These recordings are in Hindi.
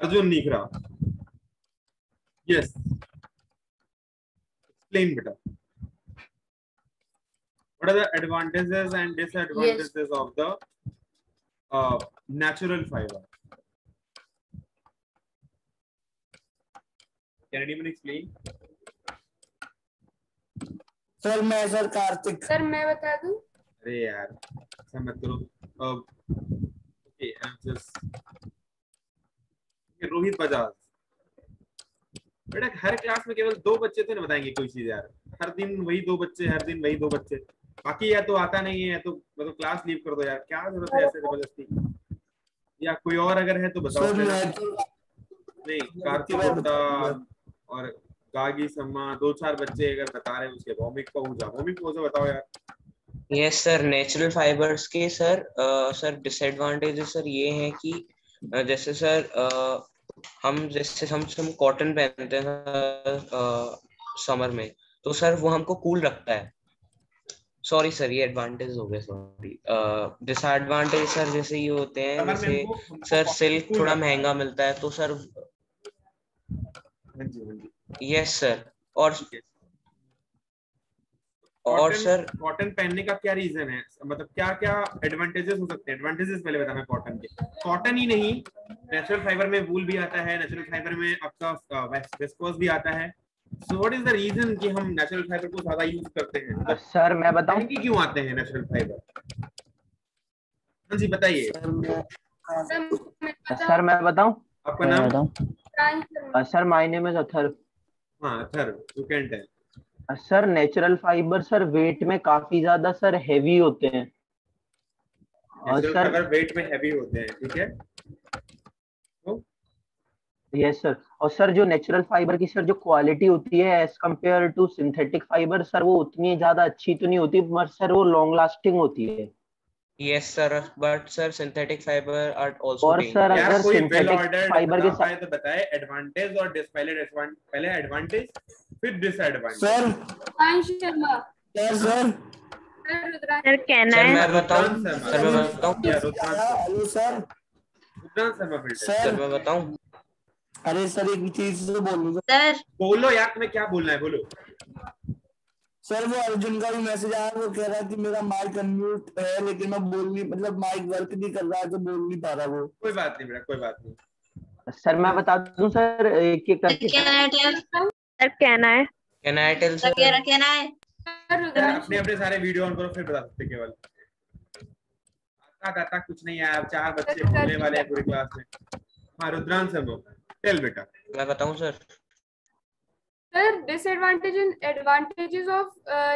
अर्जुन निखरा यस एक्सप्लेन बेटा what are the advantages and disadvantages yes. of the uh, natural fiber can anyone explain sir मैं सर कार्तिक सर मैं बता दूँ अरे यार ऐसा मत करो okay I am just Rohit Bajaj. बेटा हर क्लास में केवल दो बच्चे तो नहीं बताएँगे कोई चीज़ यार। हर दिन वही दो बच्चे हर दिन वही दो बच्चे। बाकी या तो आता नहीं है तो मतलब तो क्लास लीव कर दो यार। क्या ज़रूरत है ऐसे ज़बरदस्ती? या कोई और अगर है तो बताओ तो नहीं कार्तिक और गागी सम्मा दो चार बच्चे अगर बता रहे हैं उसके भौमिक पहुँचा भौमिक पहुँचा बताओ यार। यस सर नेचुरल फाइबर्स के सर सर डिसएडवांटेजेस सर ये हैं कि जैसे सर हम जैसे हम हम कॉटन पहनते हैं समर में तो सर वो हमको कूल रखता है। सॉरी सर ये एडवांटेज हो गए सॉरी डिसएडवांटेज सर जैसे ये होते हैं जैसे सर सिल्क थोड़ा महँगा मिलता है तो सर यस सर और और सर कॉटन पहनने का क्या रीजन है? मतलब क्या क्या एडवांटेजेस हो सकते हैं? एडवांटेजेस पहले बताना कॉटन के। कॉटन ही नहीं नेचुरल फाइबर में वूल भी आता है नेचुरल फाइबर में आपका वेस्कोस भी आता है। So what is the reason कि हम नेचुरल फाइबर को ज़्यादा यूज़ करते हैं? सर मैं बताऊँ? कि क्यों आते हैं नेचुरल फाइबर हाँ जी बताइए। सर मैं बताऊँ? आपका नाम? बताऊँ? Sir my name is Athar हाँ Athar you can tell sir natural fibre sir weight में काफ़ी ज़्यादा सर हैवी होते हैं। और सर अगर वेट में हैवी होते हैं ठीक है? यस सर और सर जो नेचुरल फाइबर की सर जो क्वालिटी होती है as compared to synthetic fibre sir वो उतनी ज़्यादा अच्छी तो नहीं होती पर सर वो लॉन्ग लास्टिंग होती है। Yes sir. But sir synthetic fiber are also और सर अगर सिंथेटिक फाइबर के साथ तो बताए एडवांटेज और डिसएडवांटेज पहले एडवांटेज फिर disadvantage sir Aansh Sharma. Sir sir sir कहना है मैं बताऊँ सर मैं बताऊँ? Hello sir Rudransh Sharma filter sir मैं बताऊँ? अरे सर एक चीज़ तो बोलो। सर बोलो यार तुम्हें क्या बोलना है? बोलो। सर वो अर्जुन का भी मैसेज आया वो कह रहा है कि मेरा माइक अनम्यूट है लेकिन मैं बोल नहीं मतलब माइक वर्क नहीं कर रहा है तो बोल नहीं पा रहा वो। कोई बात नहीं बेटा कोई बात नहीं। सर मैं बता दूँ सर एक एक करके। सर कहना है कैन आई टेल सर कहना है अपने अपने सारे वीडियो ऑन करो फिर बता सकते केवल। आता आता कुछ नहीं है चार बच्चे बोलने वाले हैं पूरी क्लास में। हाँ रुद्रांश सर टेल बेटा। मैं बताऊँ sir sir disadvantage and advantages of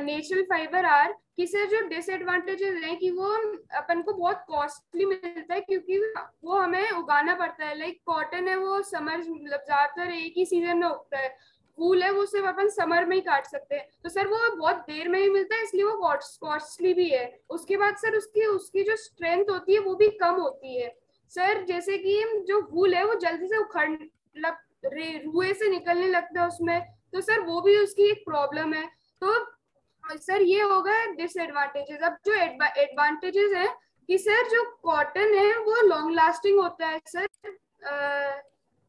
natural fibre are कि सर जो डिसएडवांटेजेस हैं कि वो अपन को बहुत कॉस्टली मिलता है क्योंकि वो हमें उगाना पड़ता है। लाइक like, कॉटन है वो समर मतलब ज़्यादातर एक ही सीज़न में उगता है। फूल है वो सिर्फ़ अपन समर में ही काट सकते हैं। तो सर वो बहुत देर में ही मिलता है इसलिए वो कॉस्टली भी है। उसके बाद सर उसकी उसकी जो स्ट्रेंथ होती है वो भी कम होती है। सर जैसे कि जो फूल है वो जल्दी से उखड़ लग रुए से निकलने लगता है उसमें। तो सर वो भी उसकी एक प्रॉब्लम है। तो सर ये होगा डिसएडवांटेजेस अब जो एडवांटेजेस है कि सर जो कॉटन है वो लॉन्ग लास्टिंग होता है सर। आ,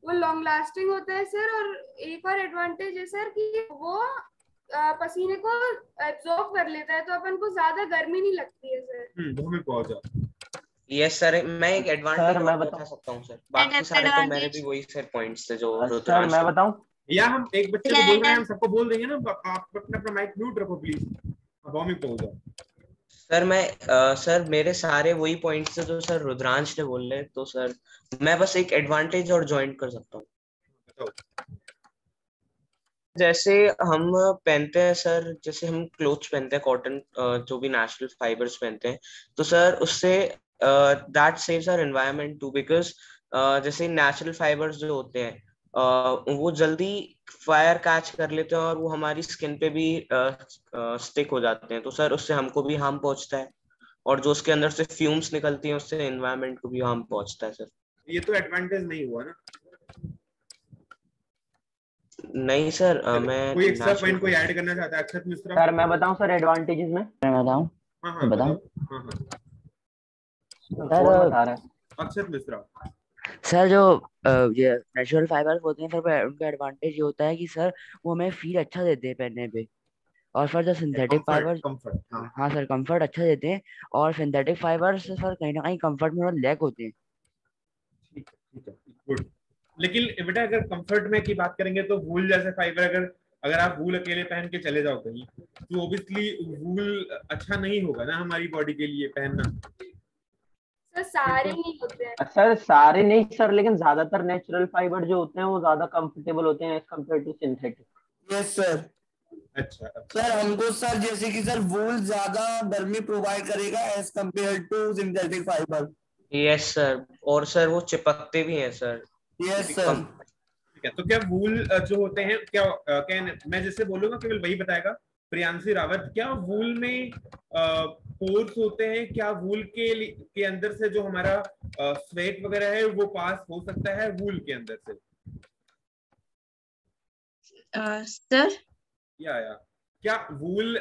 वो लॉन्ग लास्टिंग होता है सर और एक और एडवांटेज है सर कि वो आ, पसीने को एब्जॉर्ब कर लेता है तो अपन को ज़्यादा गर्मी नहीं लगती है सर। हम्म यस सर मैं एक एडवांटेज बता सकता हूँ सर बाकी सारे तो मेरे भी वही सर पॉइंट्स थे जो सर मैं बताऊँ? या हम एक बच्चे को बोल रहे हैं हम सबको बोल देंगे ना आप अपना अपना माइक म्यूट रखो प्लीज़ अब हम पहुँच जाओ सर मैं आ, सर मेरे सारे वही पॉइंट्स थे जो सर रुद्रांश ने बोले तो सर मैं बस एक एडवांटेज और ज्वाइंट कर सकता हूँ। जैसे हम पहनते हैं सर जैसे हम क्लोथ्स पहनते हैं कॉटन जो भी नेचुरल फाइबर्स पहनते हैं तो सर उससे that saves our environment too because जैसे नेचुरल फाइबर्स जो होते हैं वो जल्दी फायर कैच कर लेते हैं और वो हमारी स्किन पे भी स्टिक हो जाते हैं। तो सर उससे हमको भी हार्म पहुँचता है। और जो उसके अंदर से फ्यूम्स निकलती हैं उससे एनवायरनमेंट को भी हार्म पहुँचता है सर ये तो एडवांटेज नहीं हुआ ना? नहीं सर आ, मैं कोई एक्स्ट्रा पॉइंट कोई ऐड करना चाहता है? अक्षत मिश्रा सर मैं बताऊँ सर एडवांटेजेस में? मैं बताऊँ? हाँ हाँ बताऊँ? हाँ हाँ। सर बता रहा अक्षत मिश्रा। सर जो ये नेचुरल फाइबर होते हैं सर वो- उनका एडवांटेज ये होता है कि सर वो हमें फील अच्छा देते हैं पहनने पे। और फिर जो सिंथेटिक फाइबर हाँ। हाँ सर कंफर्ट अच्छा देते हैं। और सिंथेटिक फाइबर से सर कहीं ना कहीं कंफर्ट में थोड़ा लैक होते हैं। ठीक है ठीक है गुड लेकिन बेटा अगर कंफर्ट में की बात करेंगे तो वूल जैसे फाइबर अगर अगर आप वूल अकेले पहन के चले जाओ कहीं तो ऑब्वियसली वूल अच्छा नहीं होगा ना हमारी बॉडी के लिए पहनना। सर सारे नहीं होते हैं। सर सारे नहीं सर लेकिन ज़्यादातर नेचुरल फाइबर जो होते हैं वो ज़्यादा कंफर्टेबल होते हैं as compared to synthetic yes sir अच्छा अच्छा। सर हमको सर जैसे कि सर वूल ज़्यादा गर्मी प्रोवाइड करेगा as compared to synthetic fibre yes sir और सर वो चिपकते भी हैं सर यस सर ठीक है तो क्या वूल जो होते हैं क्या क्या मैं जैसे बोलूँगा केवल वही बताएगा। प्रियांशी रावत क्या वूल में पोर्स होते हैं क्या वूल के के अंदर से जो हमारा स्वेट वगैरह है वो पास हो सकता है वूल के अंदर से? सर? uh, या या। क्या वूल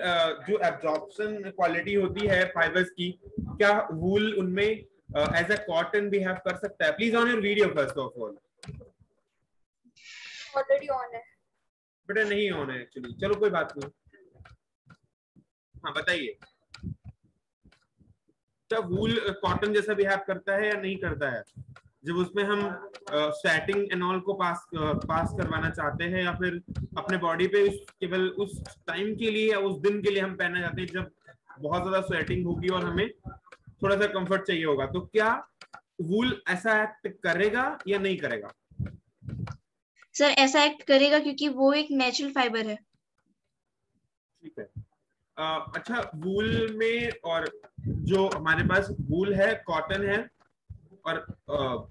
जो एब्जॉर्प्शन क्वालिटी होती है फाइबर्स की क्या वूल उनमें एज अ कॉटन बिहेव कर सकता है? Please on your video first of all already on है। बेटा नहीं ऑन है एक्चुअली चलो कोई बात नहीं। हाँ बताइए। क्या वूल कॉटन जैसा बिहेव करता है या नहीं करता है? जब उसमें हम स्वेटिंग एंड ऑल को पास पास करवाना चाहते हैं या फिर अपने बॉडी पे केवल उस टाइम के लिए या उस दिन के लिए हम पहनना चाहते हैं जब बहुत ज़्यादा स्वेटिंग होगी और हमें थोड़ा सा कंफर्ट चाहिए होगा। तो क्या वूल ऐसा एक्ट करेगा या नहीं करेगा? सर ऐसा एक्ट करेगा क्योंकि वो एक नेचुरल फाइबर है। ठीक है। अच्छा वूल में और जो हमारे पास वूल है कॉटन है और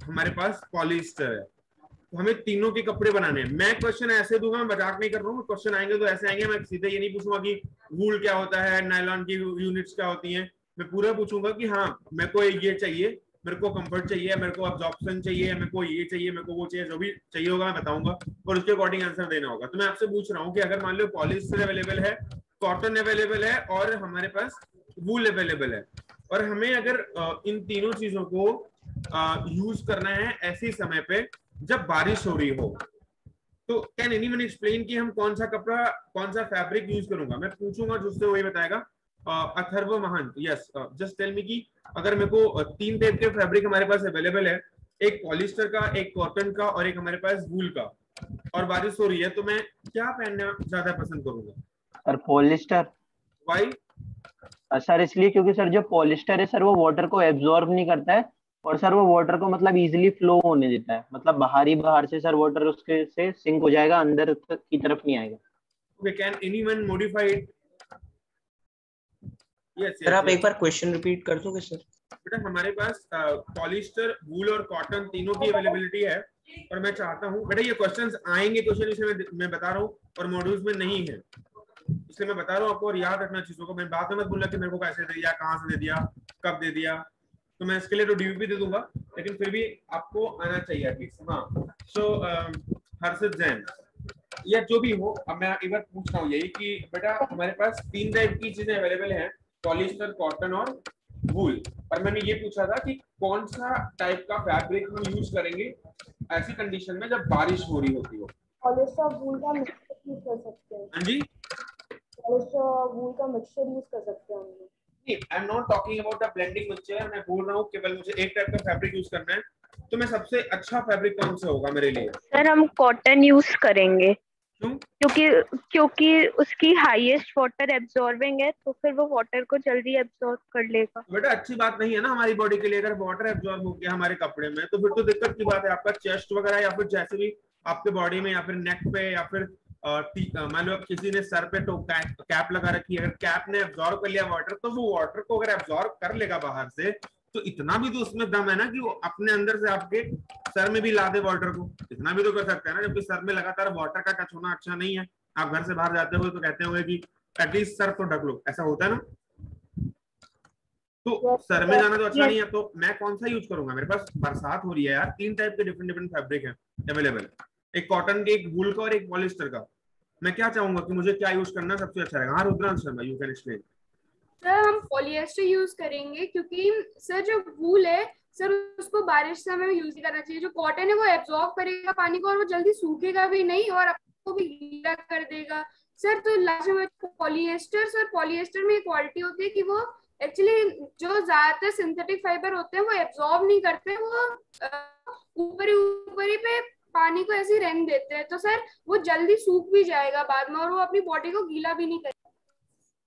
हमारे पास पॉलिस्टर है। तो हमें तीनों के कपड़े बनाने हैं। मैं क्वेश्चन ऐसे दूँगा, मैं मज़ाक नहीं कर रहा हूँ क्वेश्चन आएँगे तो ऐसे आएँगे। मैं सीधे ये नहीं पूछूँगा कि वूल क्या होता है नायलॉन की यूनिट्स क्या होती हैं। मैं पूरा पूछूँगा कि हाँ मेरे को ये चाहिए, मेरे को कंफर्ट चाहिए, मेरे को अब्जॉर्प्शन चाहिए, मेरे को ये चाहिए, मेरे को वो चाहिए, जो भी चाहिए होगा मैं बताऊँगा और उसके अकॉर्डिंग आंसर देना होगा। तो मैं आपसे पूछ रहा हूँ कि अगर मान लो पॉलिस्टर अवेलेबल है कॉटन अवेलेबल है और हमारे पास वूल अवेलेबल है। और हमें अगर इन तीनों चीज़ों को यूज़ करना है ऐसे समय पे जब बारिश हो रही हो। तो कैन एनी वन एक्सप्लेन कि हम कौन सा कपड़ा, कौन सा फैब्रिक यूज़ करूँगा? मैं पूछूँगा जिससे वही बताएगा। Atharv Mahant yes just tell me कि अगर मेरे को तीन टाइप के फैब्रिक हमारे पास अवेलेबल है, एक पॉलिस्टर का, एक कॉटन का और एक हमारे पास वूल का। और बारिश हो रही है तो मैं क्या पहनना ज़्यादा पसंद करूँगा? सर पॉलिस्टर वाई सर इसलिए क्योंकि सर जो पॉलिस्टर है सर वो वाटर को एब्जॉर्ब नहीं करता है और सर वो वाटर को मतलब इजीली फ्लो होने देता है। मतलब बाहर ही बाहर से सर वाटर उसके से सिंक हो जाएगा अंदर की तरफ़ नहीं आएगा। Okay can anyone modify it? Yes sir आप एक बार क्वेश्चन रिपीट कर दोगे सर? बेटा हमारे पास पॉलिस्टर वूल और कॉटन तीनों की अवेलेबिलिटी है और मैं चाहता हूँ बेटा ये क्वेश्चंस आएँगे क्वेश्चन इसलिए मैं, मैं बता रहा हूँ और मॉड्यूल्स में नहीं है। इसलिए मैं बता रहा हूँ आपको और याद रखना चीज़ों को। मैं बात में मत बोलना कि मेरे को कैसे दे दिया कहाँ से दे दिया कब दे दिया। तो मैं इसके लिए तो डीवीपी दे दूँगा लेकिन फिर भी आपको आना चाहिए एटलीस्ट हाँ। सो हर्षित जैन या जो भी हो अब मैं एक बार पूछ रहा हूँ यही कि बेटा हमारे पास तीन टाइप की चीज़ें अवेलेबल हैं पॉलिस्टर कॉटन और वूल और मैंने ये पूछा था कि कौन सा टाइप का फैब्रिक हम यूज़ करेंगे ऐसी कंडीशन में जब बारिश हो रही होती हो? पॉलिस्टर वूल का मिक्सचर यूज़ कर सकते हैं। हाँ जी। वूल का मिक्सचर यूज़ कर सकते हैं हम लोग। I am not talking about a blending mixture मैं बोल रहा हूँ केवल मुझे एक टाइप का फैब्रिक यूज़ करना है तो मैं सबसे अच्छा फैब्रिक कौन सा होगा मेरे लिए? सर हम कॉटन यूज़ करेंगे। क्यों? क्योंकि क्योंकि उसकी हाईएस्ट वाटर एब्जॉर्बिंग है तो फिर वो वाटर को जल्दी एब्जॉर्ब कर लेगा। बेटा अच्छी बात नहीं है ना हमारी बॉडी के लिए अगर वाटर एब्जॉर्ब हो गया हमारे कपड़े में तो फिर तो दिक्कत की बात है आपका चेस्ट वगैरह या फिर जैसे भी आपके बॉडी में या फिर नेक पे या फिर मान लो अब किसी ने सर पे तो कैप लगा रखी है अगर कैप ने एब्जॉर्ब कर लिया वाटर तो वो वाटर को अगर एब्जॉर्ब कर लेगा बाहर से तो इतना भी तो उसमें दम है ना कि वो अपने अंदर से आपके सर में भी ला दे वाटर को। इतना भी तो कर सकते हैं ना जबकि सर में लगातार वाटर का टच होना अच्छा नहीं है। आप घर से बाहर जाते हुए तो कहते होंगे कि एटलीस्ट सर तो ढक लो। ऐसा होता है ना? तो सर में जाना तो अच्छा नहीं है तो मैं कौन सा यूज़ करूँगा? मेरे पास बरसात हो रही है यार। तीन टाइप के डिफरेंट डिफरेंट फैब्रिक है अवेलेबल एक कॉटन के एक वूल का और एक पॉलिस्टर का। मैं क्या चाहूँगा कि मुझे क्या यूज़ करना सबसे अच्छा रहेगा? हाँ Rudransh Sharma you can explain sir हम पॉलिएस्टर यूज़ करेंगे क्योंकि सर जो वूल है सर उसको बारिश समय में यूज़ करना चाहिए। जो कॉटन है, वो एब्जॉर्ब करेगा पानी को और वो जल्दी सूखेगा भी नहीं और आपको भी गीला कर देगा। सर तो लास्ट में पॉलिएस्टर सर पॉलिएस्टर में क्वालिटी होती है कि वो एक्चुअली जो ज़्यादातर सिंथेटिक फाइबर होते हैं, वो एब्जॉर्ब नहीं करते, वो ऊपर ऊपर पे पानी को ऐसे रहने देते हैं। तो सर वो जल्दी सूख भी जाएगा बाद में और वो अपनी बॉडी को गीला भी नहीं करेगा।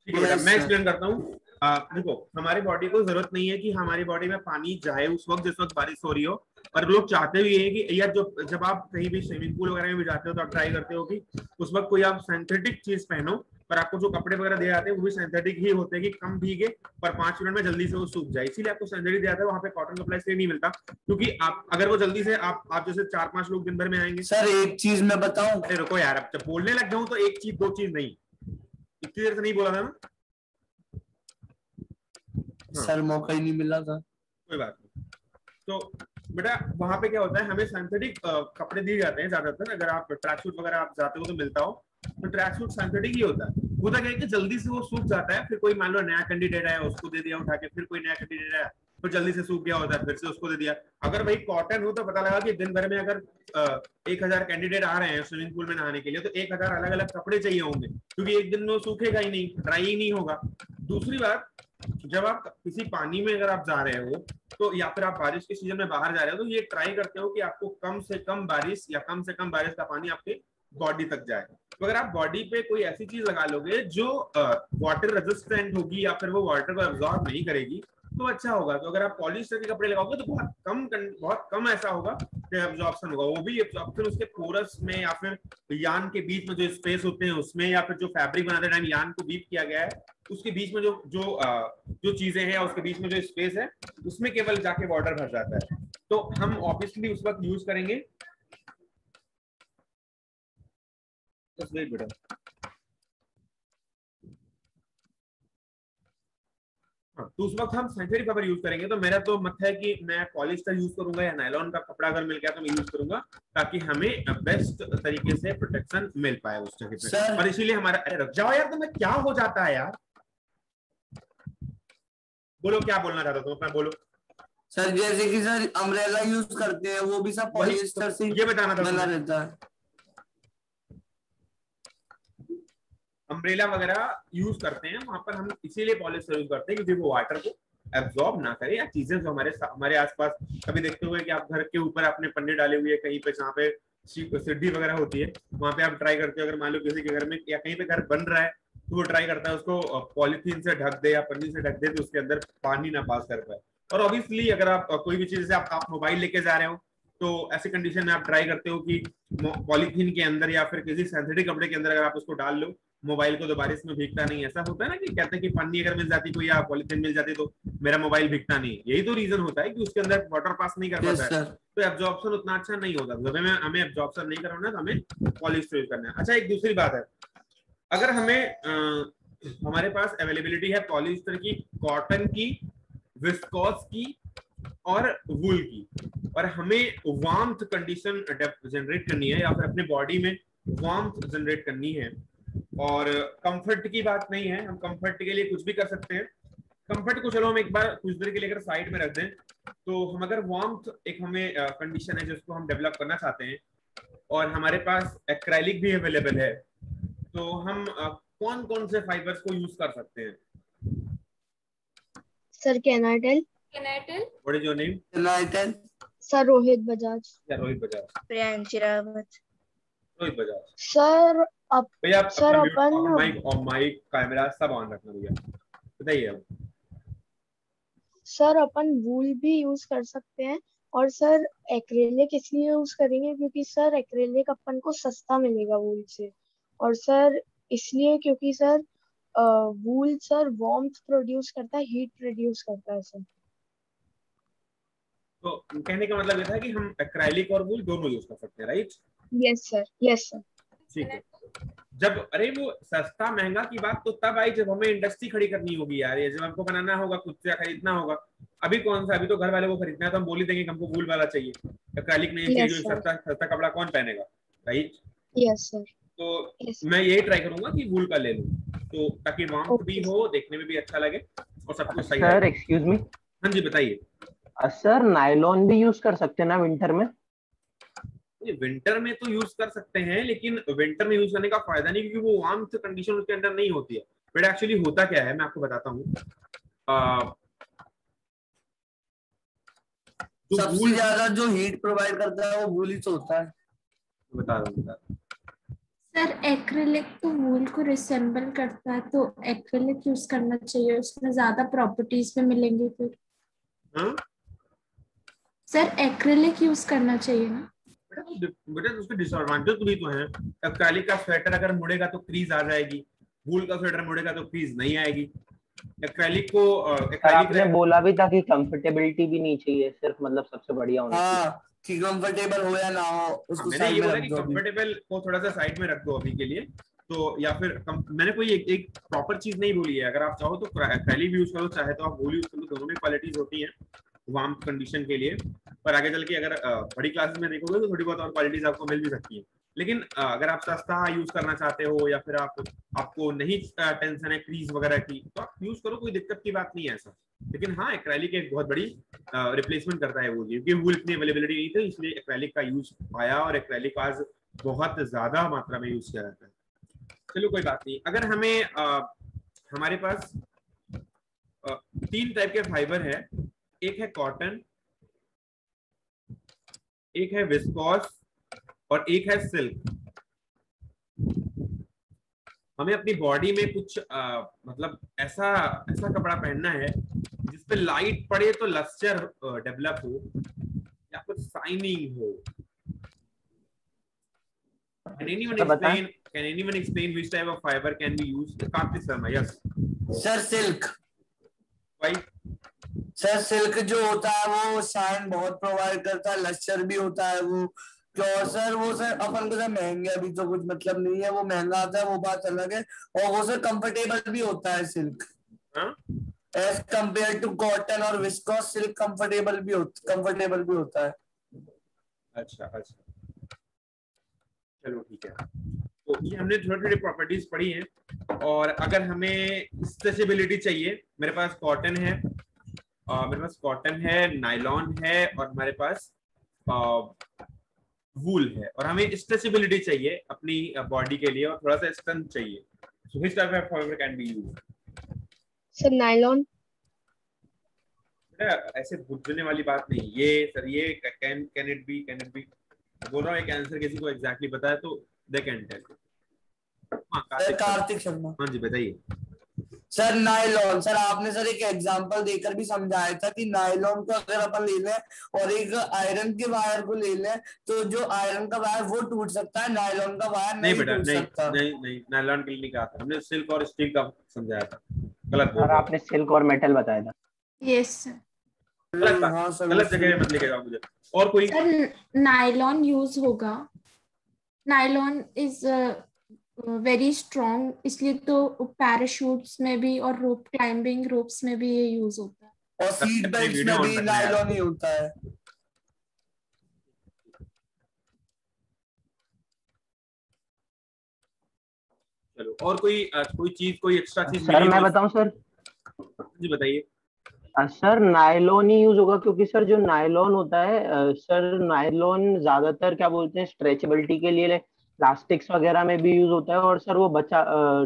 ठीक है मैडम मैं एक्सप्लेन करता हूँ। देखो हमारी बॉडी को ज़रूरत नहीं है कि हमारी बॉडी में पानी जाए उस वक्त जिस वक्त बारिश हो रही हो। और लोग चाहते भी है कि यार जो जब आप कहीं भी स्विमिंग पूल वगैरह में भी जाते हो तो आप ट्राई करते हो कि उस वक्त कोई आप सिंथेटिक चीज़ पहनो। पर आपको जो कपड़े वगैरह दिए जाते हैं वो भी सिंथेटिक ही होते हैं कि कम भीगे पर पाँच मिनट में जल्दी से वो सूख जाए। इसीलिए आपको सिंथेटिक दिया जाता है वहाँ पे कॉटन कपड़ा इसलिए नहीं मिलता क्योंकि आप अगर वो जल्दी से आप आप जैसे चार पाँच लोग दिन भर में आएँगे। सर एक चीज़ मैं बताऊँ? अरे रुको यार अब जब बोलने लग जाऊँ तो एक चीज़ दो चीज़ नहीं। इतनी देर से नहीं बोला था ना? हाँ। सर मौका ही नहीं मिला था। कोई बात नहीं। तो बेटा वहाँ पे क्या होता है हमें सिंथेटिक कपड़े दिए जाते हैं ज़्यादातर। अगर आप ट्रैक सूट वगैरह आप जाते हो तो मिलता हो। तो ट्रैक सूट सिंथेटिक ही होता है। होता क्या है कि जल्दी से वो सूख जाता है, फिर कोई मान लो नया कैंडिडेट आया, उसको दे दिया उठा के, फिर कोई नया कैंडिडेट आया तो जल्दी से सूख गया होता है, फिर से उसको दे दिया। अगर भाई कॉटन हो तो पता लगा कि दिन भर में अगर एक हज़ार कैंडिडेट आ रहे हैं स्विमिंग पूल में नहाने के लिए तो एक हज़ार अलग अलग कपड़े चाहिए होंगे, क्योंकि एक दिन में वो सूखेगा ही नहीं ड्राई ही नहीं होगा। दूसरी बात, जब आप किसी पानी में अगर आप जा रहे हो तो या फिर आप बारिश के सीज़न में बाहर जा रहे हो तो ये ट्राई करते हो कि आपको कम से कम बारिश या कम से कम बारिश का पानी आपके बॉडी तक जाए। तो अगर आप बॉडी पे कोई ऐसी चीज़ लगा लोगे जो वाटर रेजिस्टेंट होगी या फिर वो वाटर को एब्जॉर्ब नहीं करेगी तो अच्छा होगा। तो अगर आप पॉलिस्टर के कपड़े लगाओगे तो बहुत कम बहुत कम ऐसा होगा एब्जॉर्प्शन होगा। वो भी एब्जॉर्प्शन उसके पोरस में या फिर यान के बीच में जो स्पेस होते हैं उसमें या फिर जो फैब्रिक बनाते टाइम यान को बीप किया गया है, उसके बीच में जो जो जो चीज़ें हैं उसके बीच में जो स्पेस है, उसमें केवल जाके वाटर भर जाता है। तो हम ऑब्वियसली उस वक्त यूज़ करेंगे। Just wait, बेटा तो उस वक्त हम सिंथेटिक फाइबर यूज़ करेंगे तो मेरा तो मत है कि मैं पॉलिस्टर यूज़ करूँगा या नायलॉन का कपड़ा अगर मिल गया तो मैं यूज़ करूँगा ताकि हमें बेस्ट तरीके से प्रोटेक्शन मिल पाए उस जगह पे। और इसीलिए हमारा अरे रुक जाओ यार तुम्हें क्या हो जाता है यार? बोलो क्या बोलना चाहता हो तुम अपना बोलो? सर जैसे कि सर अम्ब्रेला यूज़ करते हैं वो भी सब पॉलिएस्टर से ये बताना था बना रहता है। अम्ब्रेला वगैरह यूज़ करते हैं वहाँ पर हम इसीलिए पॉलिस्टर यूज़ करते हैं क्योंकि वो वाटर को एब्जॉर्ब ना करे या चीज़ें जो हमारे हमारे आसपास कभी देखते हुए कि आप घर के ऊपर अपने पन्ने डाले हुए कहीं पे जहाँ पे सिड्डी वगैरह होती है वहाँ पे आप ट्राई करते हो अगर मान लो किसी के घर में या कहीं पे घर बन रहा है तो वो ट्राई करता है उसको पॉलिथीन से ढक दे या पन्नी से ढक दे तो उसके अंदर पानी ना पास कर पाए। और ऑब्वियसली अगर आप कोई भी चीज़ से आप, आप मोबाइल लेके जा रहे हो तो ऐसी कंडीशन में आप ट्राई करते हो कि पॉलिथीन के अंदर या फिर किसी सिंथेटिक कपड़े के अंदर अगर आप उसको डाल लो मोबाइल को दोबारा इसमें भीगता नहीं ऐसा होता है ना कि कहते हैं कि पन्नी अगर मिल जाती कोई या पॉलिथीन मिल जाती तो मेरा मोबाइल भीगता नहीं यही तो रीजन होता है कि उसके अंदर वाटर पास नहीं कर पाता है। तो एब्जॉर्प्शन उतना अच्छा नहीं होता जब हमें हमें एब्जॉर्प्शन नहीं करना तो हमें पॉलिस्टर यूज़ करना है। अच्छा एक दूसरी बात है। अगर हमें आ, हमारे पास अवेलेबिलिटी है पॉलिस्टर की कॉटन की विस्कॉस की और वूल की। और हमें वार्मथ कंडीशन जनरेट करनी है या फिर अपने बॉडी में वार्मथ जनरेट करनी है। और कंफर्ट की बात नहीं है हम कंफर्ट के लिए कुछ भी कर सकते हैं। कंफर्ट को चलो हम एक बार कुछ देर के लिए अगर साइड में रख दें तो हम अगर वार्मथ एक हमें कंडीशन है जिसको हम डेवलप करना चाहते हैं और हमारे पास एक्राइलिक भी अवेलेबल है तो हम कौन कौन से फाइबर्स को यूज़ कर सकते हैं? Sir can I tell can I tell what is your name can I tell sir Rohit Bajaj या रोहित बजाज प्रियांशी रावत रोहित बजाज सर अब भैया सर अपन माइक और माइक कैमरा सब ऑन रखना भैया। बताइए अब। सर अपन वूल भी यूज़ कर सकते हैं और सर एक्रेलिक इसलिए यूज़ करेंगे क्योंकि सर एक्रेलिक अपन को सस्ता मिलेगा वूल से। और सर इसलिए क्योंकि sir wool sir warmth produce करता है हीट प्रोड्यूस करता है सर। तो कहने का मतलब ये था कि हम एक्राइलिक और वूल दोनों यूज़ कर सकते हैं right yes sir yes sir ठीक है। जब अरे वो सस्ता महँगा की बात तो तब आई जब हमें इंडस्ट्री खड़ी करनी होगी यार ये जब हमको बनाना होगा खुद से खरीदना होगा। अभी कौन सा अभी तो घर वाले को खरीदना है तो हम बोल ही देंगे हमको वूल वाला चाहिए। एक्राइलिक नहीं चाहिए Yes. सस्ता सस्ता कपड़ा कौन पहनेगा राइट यस सर तो Yes. मैं यही ट्राई करूँगा कि वूल का ले लूँ। तो ताकि वार्म भी हो देखने में भी अच्छा लगे और सब कुछ सही सर एक्सक्यूज मी हाँ जी बताइए। सर नायलॉन भी यूज़ कर सकते हैं ना विंटर में? विंटर में तो यूज़ कर सकते हैं लेकिन विंटर में यूज़ करने का फ़ायदा नहीं क्योंकि वो वार्म कंडीशन उसके अंदर नहीं होती है। बट एक्चुअली होता क्या है मैं आपको बताता हूँ। सबसे ज़्यादा जो हीट प्रोवाइड करता है वो वूल ही तो होता है। बता रहा हूँ बता रहा हूँ सर एक्रिलिक तो वूल को रिसेंबल करता है तो एक्रिलिक यूज़ करना चाहिए उसमें ज़्यादा प्रॉपर्टीज़ भी मिलेंगी फिर। हाँ? सर एक्रिलिक यूज़ करना चाहिए ना? बेटा उसके डिसएडवांटेज भी तो है। एक्रेलिक का स्वेटर अगर मुड़ेगा तो क्रीज आ जाएगी। वूल का स्वेटर मुड़ेगा तो क्रीज नहीं आएगी। एक्रेलिक को एक्रेलिक आपने बोला भी था कि कंफर्टेबिलिटी भी नहीं चाहिए सिर्फ़ मतलब सबसे बढ़िया होना चाहिए। हाँ कि कंफर्टेबल हो या ना हो उसको मैंने ये साइड में बोला रख कि दो कंफर्टेबल को थोड़ा सा साइड में रख दो अभी के लिए। तो या फिर कम, मैंने कोई एक, एक प्रॉपर चीज़ नहीं बोली है। अगर आप चाहो तो एक्रेलिक यूज़ करो चाहे तो आप वूल यूज़ करो दोनों में क्वालिटीज होती हैं। वार्म कंडीशन के लिए। पर आगे चल के अगर बड़ी क्लासेस में देखोगे तो थोड़ी बहुत और क्वालिटीज आपको मिल भी सकती है। लेकिन अगर आप सस्ता यूज़ करना चाहते हो या फिर आप आपको नहीं टेंशन है क्रीज वगैरह की तो आप यूज़ करो कोई दिक्कत की बात नहीं है ऐसा। लेकिन हाँ एक्रेलिक एक बहुत बड़ी रिप्लेसमेंट करता है वूल क्योंकि वूल इतनी अवेलेबिलिटी नहीं थी इसलिए एक्रेलिक का यूज़ आया और एक्रेलिक आज बहुत ज़्यादा मात्रा में यूज़ किया जाता है। चलो कोई बात नहीं। अगर हमें अ, हमारे पास अ, तीन टाइप के फाइबर है एक है कॉटन एक है विस्कॉस और एक है सिल्क हमें अपनी बॉडी में कुछ आ, मतलब ऐसा ऐसा कपड़ा पहनना है जिसपे लाइट पड़े तो लस्चर डेवलप हो या कुछ साइनिंग हो Can anyone तो बताएँ। explain? Can anyone explain which type of fiber can be used? Kartik Sharma, yes. Sir silk Why? Sir silk जो होता है वो शाइन बहुत प्रोवाइड करता है लश्चर भी होता है वो। तो सर वो सर अपन को सर महँगे अभी तो कुछ मतलब नहीं है वो महँगा आता है वो बात अलग है। और वो सर कंफर्टेबल भी होता है सिल्क। हाँ? एज कंपेयर टू कॉटन और विस्कॉस सिल्क कंफर्टेबल भी होता कंफर्टेबल भी होता है। अच्छा अच्छा। चलो ठीक है। तो ये हमने थोड़ी थोड़ी प्रॉपर्टीज़ पढ़ी हैं। और अगर हमें स्ट्रेचेबिलिटी चाहिए मेरे पास कॉटन है और मेरे पास कॉटन है नायलॉन है और हमारे पास वूल है। और हमें स्ट्रेचेबिलिटी चाहिए अपनी बॉडी के लिए और थोड़ा सा स्ट्रेंथ चाहिए। So which type of fibre can be used sir nylon ऐसे बुझने वाली बात नहीं। ये सर ये can can it be can it be बोल रहा हूँ एक आंसर किसी को एग्जैक्टली exactly पता है तो दे कैन टेल हाँ कार्तिक शर्मा। हाँ जी बताइए। Sir nylon. सर आपने सर एक एग्जांपल देकर भी समझाया था कि नायलॉन को अगर अपन ले लें और एक आयरन के वायर को ले लें तो जो आयरन का वायर वो टूट सकता है नायलॉन का वायर नहीं नहीं बेटा नहीं सकता। नहीं नहीं नायलॉन के लिए नहीं कहा था। हमने सिल्क और स्टील का समझाया था। गलत और आपने सिल्क और मेटल बताया था। यस सर गलत हाँ जगह मत लिखेगा मुझे। और कोई? सर नायलॉन यूज़ होगा। नायलॉन इज़ वेरी स्ट्रॉन्ग इसलिए तो पैराशूट्स में भी और रोप क्लाइंबिंग रोप्स में भी ये यूज़ होता है। और सीट बेल्ट में भी नायलॉन ही होता है। चलो और कोई कोई चीज़ कोई एक्स्ट्रा चीज़ सर मैं तो- बताऊँ सर? जी बताइए। सर नायलॉन ही यूज़ होगा क्योंकि सर जो नायलॉन होता है सर नायलॉन ज़्यादातर क्या बोलते हैं स्ट्रेचेबिलिटी के लिए प्लास्टिक्स वगैरह में भी यूज़ होता है और सर वो बचा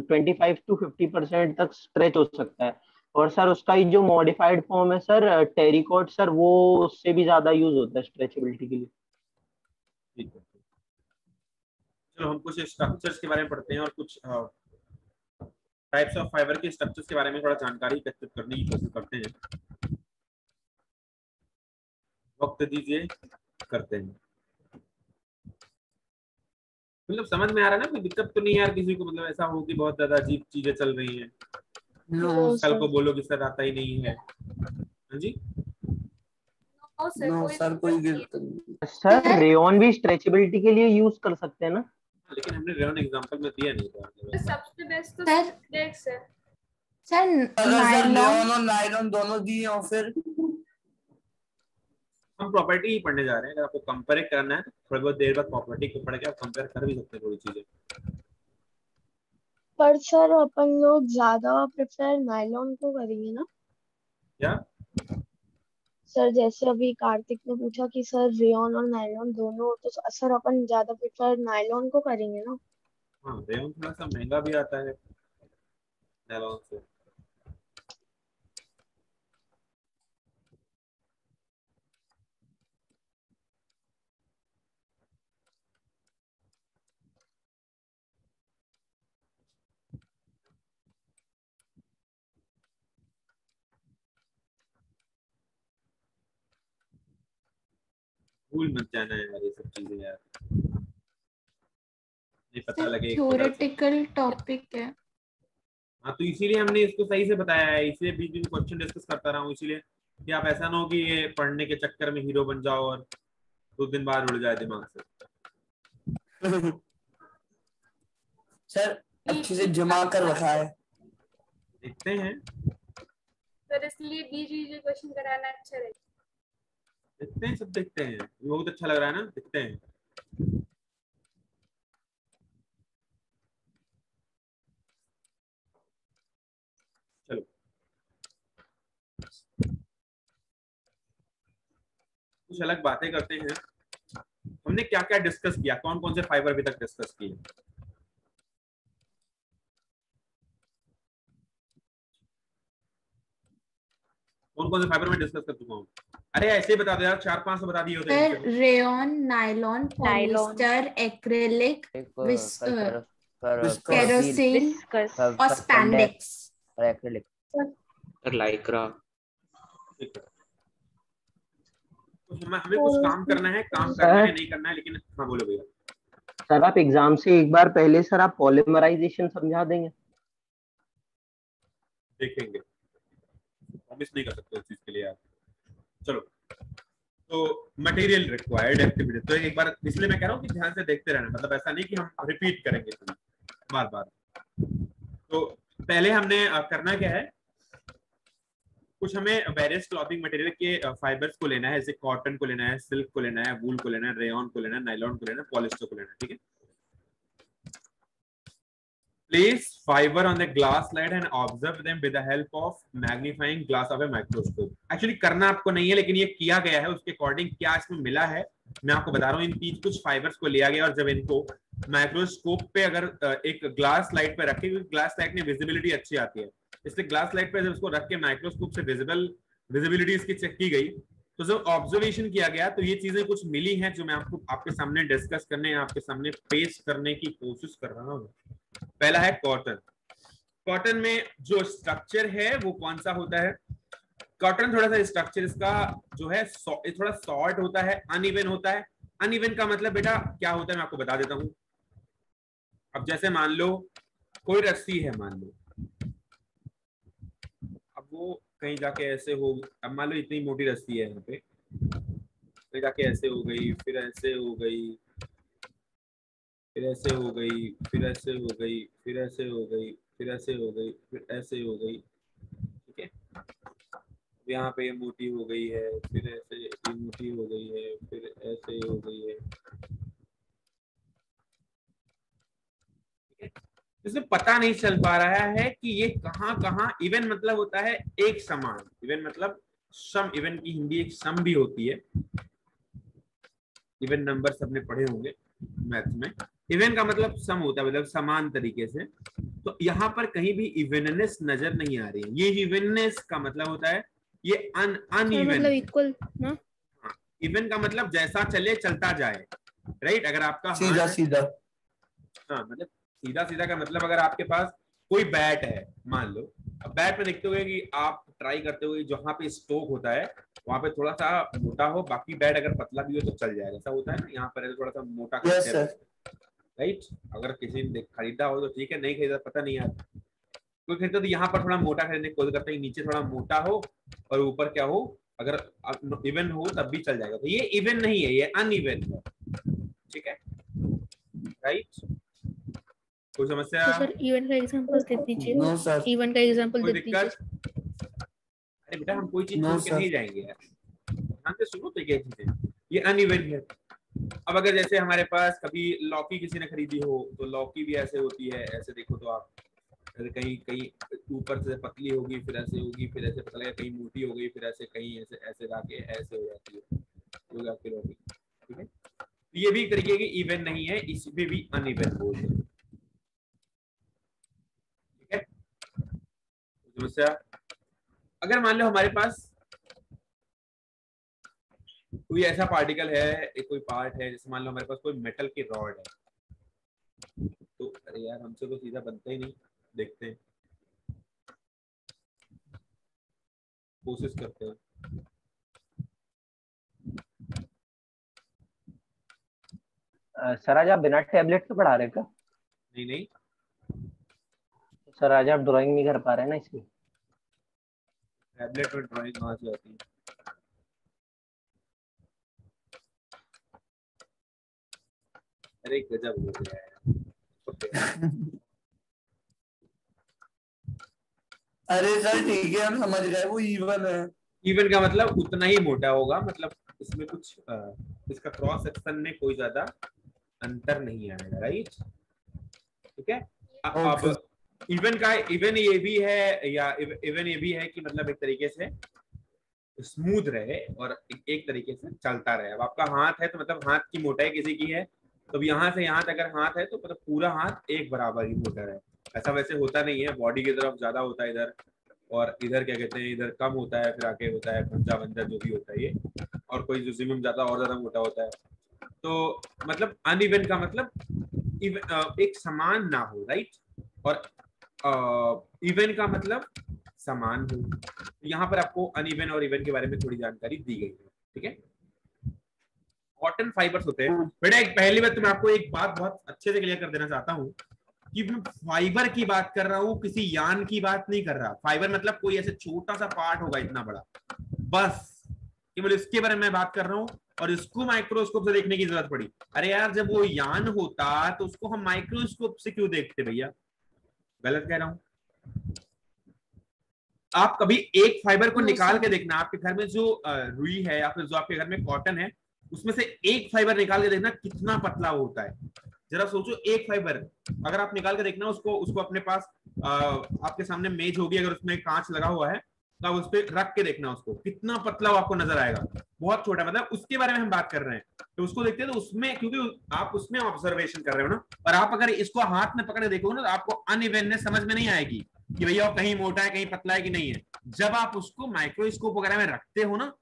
twenty five to fifty percent तक स्ट्रेच हो सकता है। और सर उसका जो मॉडिफाइड फॉर्म है सर टेरिकॉट सर वो उससे भी ज़्यादा यूज़ होता है स्ट्रेचेबिलिटी के लिए। चलो हम कुछ स्ट्रक्चर्स के बारे में पढ़ते हैं और कुछ टाइप्स ऑफ़ फाइबर के स्ट्रक्चर्स के बारे में थोड़ा जानकारी एकत्रित करने की कोशिश करते हैं। वक्त दीजिए, करते हैं। मतलब समझ में आ रहा है ना कोई दिक्कत तो नहीं है यार किसी को? मतलब ऐसा हो कि बहुत ज़्यादा अजीब चीज़ें चल रही हैं। नो नो कल को बोलो कि सर आता ही नहीं है। हाँ जी? नो सर कोई सर कोई है। रेयन भी स्ट्रेचेबिलिटी के लिए यूज़ कर सकते हैं ना? लेकिन हमने रेवन एग्जांपल में दिया नहीं था। तो सबसे बेस्ट तो सर सर नायलॉन और नायलॉन दोनों दिए हो फिर हम प्रॉपर्टी ही पढ़ने जा रहे हैं। अगर आपको कंपेयर करना है तो थोड़ी बहुत देर बाद प्रॉपर्टी को पढ़ के आप कंपेयर कर भी सकते हैं थोड़ी चीज़ें। पर सर अपन लोग ज़्यादा प्रेफर नायलॉन को करेंगे ना? क्या? सर जैसे अभी कार्तिक ने पूछा कि सर रेयन और नायलॉन दोनों तो सर अपन ज़्यादा प्रेफर नायलॉन को करेंगे ना? हाँ रेयन थोड़ा सा महँगा भी आता है नायलॉन से। भूल मत जाना यार ये सब चीज़ें यार। नहीं पता लगे। थ्योरेटिकल टॉपिक है। हाँ तो इसीलिए हमने इसको सही से बताया है इसलिए बीच बीच में क्वेश्चन डिस्कस करता रहा हूँ इसीलिए कि आप ऐसा ना हो कि ये पढ़ने के चक्कर में हीरो बन जाओ और दो दिन बाद उड़ जाए दिमाग से। सर अच्छे से जमा कर रखा है। देखते हैं। सर इसलिए बीच बीच में क्वेश्चन कराना अच्छा रहेगा देखते हैं, सब देखते हैं। बहुत अच्छा लग रहा है ना, देखते हैं। अलग बातें करते हैं। हमने क्या क्या डिस्कस किया? कौन कौन से फाइबर अभी तक डिस्कस किए? कौन कौन से फाइबर में डिस्कस कर चुका हूँ। अरे ऐसे ही बता दो यार चार पाँच तो बता दिए होते फिर rayon nylon polyester acrylic kerosene और स्पैंडेक्स और एक्रिलिक सर लाइक्रा कुछ हमें हमें कुछ काम करना है काम करना है नहीं करना है लेकिन हाँ बोलो भैया। सर आप एग्ज़ाम से एक बार पहले सर आप पॉलीमराइजेशन समझा देंगे। देखेंगे। प्रॉमिस नहीं कर सकते उस चीज़ के लिए आप। चलो तो मटेरियल रिक्वायर्ड एक्टिविटी तो एक बार, इसलिए मैं कह रहा हूँ कि ध्यान से देखते रहना मतलब ऐसा नहीं कि हम रिपीट करेंगे बार बार। तो पहले हमने करना क्या है? कुछ हमें वेरियस क्लॉथिंग मटेरियल के फाइबर्स को लेना है, जैसे कॉटन को लेना है सिल्क को लेना है वूल को लेना है रेन को लेना है नाइलॉन को लेना है पॉलिस्टर को लेना है, ठीक है? Place fiber on the glass slide and observe them with the help of magnifying glass of a microscope. Actually, करना आपको नहीं है, लेकिन ये किया गया है, उसके अकॉर्डिंग क्या इसमें मिला है, मैं आपको बता रहा हूँ, इन तीन कुछ फाइबर्स को लिया गया और जब इनको माइक्रोस्कोप पे अगर एक ग्लास लाइट पे रखे ग्लास लाइट में विजिबिलिटी अच्छी आती है, इसलिए ग्लास लाइट पे जब इसको रख के माइक्रोस्कोप से विजिबल विजिबिलिटी इसकी चेक की गई तो जब ऑब्जर्वेशन किया गया तो ये चीज़ें कुछ मिली हैं जो मैं आपको, आपके सामने डिस्कस करने आपके सामने पेश करने की कोशिश कर रहा हूँ पहला है कॉटन। कॉटन में जो स्ट्रक्चर है, वो कौन सा होता है? कॉटन थोड़ा सा स्ट्रक्चर इसका जो है थोड़ा शॉर्ट होता है अनइवन होता है। अनइवन का मतलब बेटा, क्या होता है मैं आपको बता देता हूँ। अब जैसे मान लो, कोई रस्सी है, मान लो। अब वो कहीं जाके ऐसे हो, अब मान लो इतनी मोटी रस्सी है यहाँ पे। कहीं जाके ऐसे हो गई, फिर ऐसे हो गई। फिर ऐसे हो गई, फिर ऐसे हो गई, फिर ऐसे हो गई, फिर ऐसे हो गई, फिर ऐसे हो गई। ठीक है? यहाँ पे मोटी हो गई है, फिर ऐसे मोटी हो गई है, फिर ऐसे हो गई है? इसमें पता नहीं चल पा रहा है कि ये कहाँ कहाँ इवन मतलब होता है एक समान। इवन मतलब सम इवन की हिंदी एक सम भी होती है। इवन नंबर सबने पढ़े होंगे मैथ में। इवन का मतलब सम होता है मतलब समान तरीके से। तो यहाँ पर कहीं भी इवननेस नज़र नहीं आ रही है। ये इवननेस का मतलब होता है ये अन अनइवन मतलब इक्वल इवन का मतलब जैसा चले चलता जाए। राइट अगर आपका सीधा हाथ- सीधा। हाँ मतलब सीधा सीधा का मतलब अगर आपके पास कोई बैट है मान लो। अब बैट में देखते हुए कि आप ट्राई करते हुए जहाँ पे स्टोक होता है वहाँ पे थोड़ा सा मोटा हो बाकी बैट अगर पतला भी हो तो चल जाएगा ऐसा होता है ना यहाँ पर थोड़ा सा मोटा Yes. राइट? अगर किसी ने खरीदा हो तो ठीक है नहीं खरीदा पता नहीं आता कोई खरीदता तो यहाँ पर थोड़ा मोटा खरीदने की कोशिश करते हैं नीचे थोड़ा मोटा हो और ऊपर क्या हो अगर इवन हो तब भी चल जाएगा। तो ये इवन नहीं है ये अनइवन है। ठीक है? राइट? कोई समस्या? तो सर इवेंट का एग्जांपल दे दीजिए नो सर इवेंट का एग्जांपल दे दीजिए अरे बेटा हम कोई चीज़ No, छोड़ के नहीं जाएँगे यार। ध्यान से सुनो तो ये चीज़ें। ये अन अनइवन है। अब अगर जैसे हमारे पास कभी लौकी किसी ने खरीदी हो तो लौकी भी ऐसे होती है, ऐसे देखो तो आप। कहीं कहीं ऊपर से पतली होगी, फिर ऐसे होगी, फिर ऐसे पता लगा कहीं मोटी हो गई, फिर ऐसे कहीं ऐसे ऐसे जाके ऐसे हो जाती है। तो जाके होगी ठीक है? तो ये भी तरीके की इवन नहीं है, इसमें भी अनइवन बोलते हैं ठीक है? समस्या, अगर मान लो हमारे पास कोई ऐसा पार्टिकल है एक कोई पार्ट है जैसे मान लो हमारे पास कोई मेटल की रॉड है। तो अरे यार हमसे तो सीधा बनता ही नहीं। देखते हैं। कोशिश करते हैं। सर आज आप बिना टैबलेट के पढ़ा रहे क्या? नहीं नहीं। सर आज आप ड्राइंग नहीं कर पा रहे ना इसलिए टैबलेट में ड्राइंग कहाँ से आती है? अरे गजब हो गया है अरे सर ठीक है हम समझ गए वो इवन है। इवन का मतलब उतना ही मोटा होगा मतलब इसमें कुछ आ, इसका क्रॉस सेक्शन में कोई ज़्यादा अंतर नहीं आएगा राइट ठीक है? अब इवन का इवन ये भी है या इवन ये भी है कि मतलब एक तरीके से स्मूथ रहे और एक, एक तरीके से चलता रहे। अब आपका हाथ है तो मतलब हाथ की मोटाई किसी की है? तो यहाँ से यहाँ तक अगर हाथ है तो मतलब पूरा हाथ एक बराबर ही मोटा है। ऐसा वैसे होता नहीं है बॉडी की तरफ़ ज़्यादा होता है इधर और इधर क्या कहते हैं, इधर कम होता है, फिर आके होता है, पंजा वंजा जो भी होता है ये, और कोई जो जिम ज़्यादा और ज़्यादा मोटा होता है। तो मतलब अनइवन का मतलब एक समान ना हो राइट और इवन का मतलब समान हो। यहाँ पर आपको अनइवन और इवन के बारे में थोड़ी जानकारी दी गई है, ठीक है? कॉटन फाइबर्स होते हैं। बेटा एक पहली बात तो मैं आपको एक बात बहुत अच्छे से क्लियर कर देना चाहता हूँ कि मैं फाइबर की बात कर रहा हूँ किसी यान की बात नहीं कर रहा। फाइबर मतलब कोई ऐसे छोटा सा पार्ट होगा इतना बड़ा। बस। केवल इसके बारे में बात कर रहा हूँ और इसको माइक्रोस्कोप से देखने की ज़रूरत पड़ी। अरे यार जब वो यान होता तो उसको हम माइक्रोस्कोप से क्यों देखते भैया? गलत कह रहा हूँ। आप कभी एक फाइबर को निकाल के देखना। आपके घर में जो रुई है या फिर जो आपके घर में कॉटन है उसमें से एक फाइबर निकाल के देखना कितना पतला होता है। जरा सोचो एक फाइबर अगर आप निकाल के देखना उसको उसको अपने पास अ, आपके सामने मेज होगी अगर उसमें कांच लगा हुआ है तो आप उस पर रख के देखना उसको कितना पतला वो आपको नज़र आएगा। बहुत छोटा मतलब उसके बारे में हम बात कर रहे हैं। तो उसको देखते हैं तो उसमें क्योंकि आप उसमें ऑब्जर्वेशन कर रहे हो ना और आप अगर इसको हाथ में पकड़ के देखोगे ना तो आपको अनइवेननेस समझ में नहीं आएगी कि भैया कहीं मोटा है कहीं पतला है कि नहीं है। जब आप उसको माइक्रोस्कोप वगैरह में रखते हो ना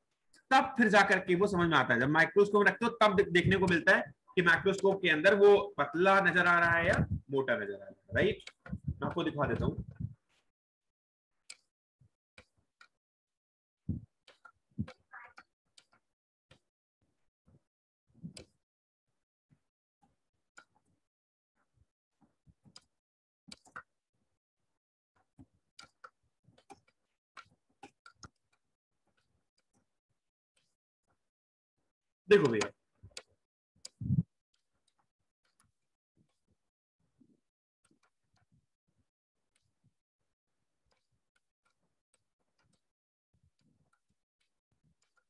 तब फिर जाकर के वो समझ में आता है। जब माइक्रोस्कोप रखते हो, तब देखने को मिलता है कि माइक्रोस्कोप के अंदर वो पतला नज़र आ रहा है या मोटा नज़र आ रहा है राइट मैं आपको दिखा देता हूँ। देखो भैया।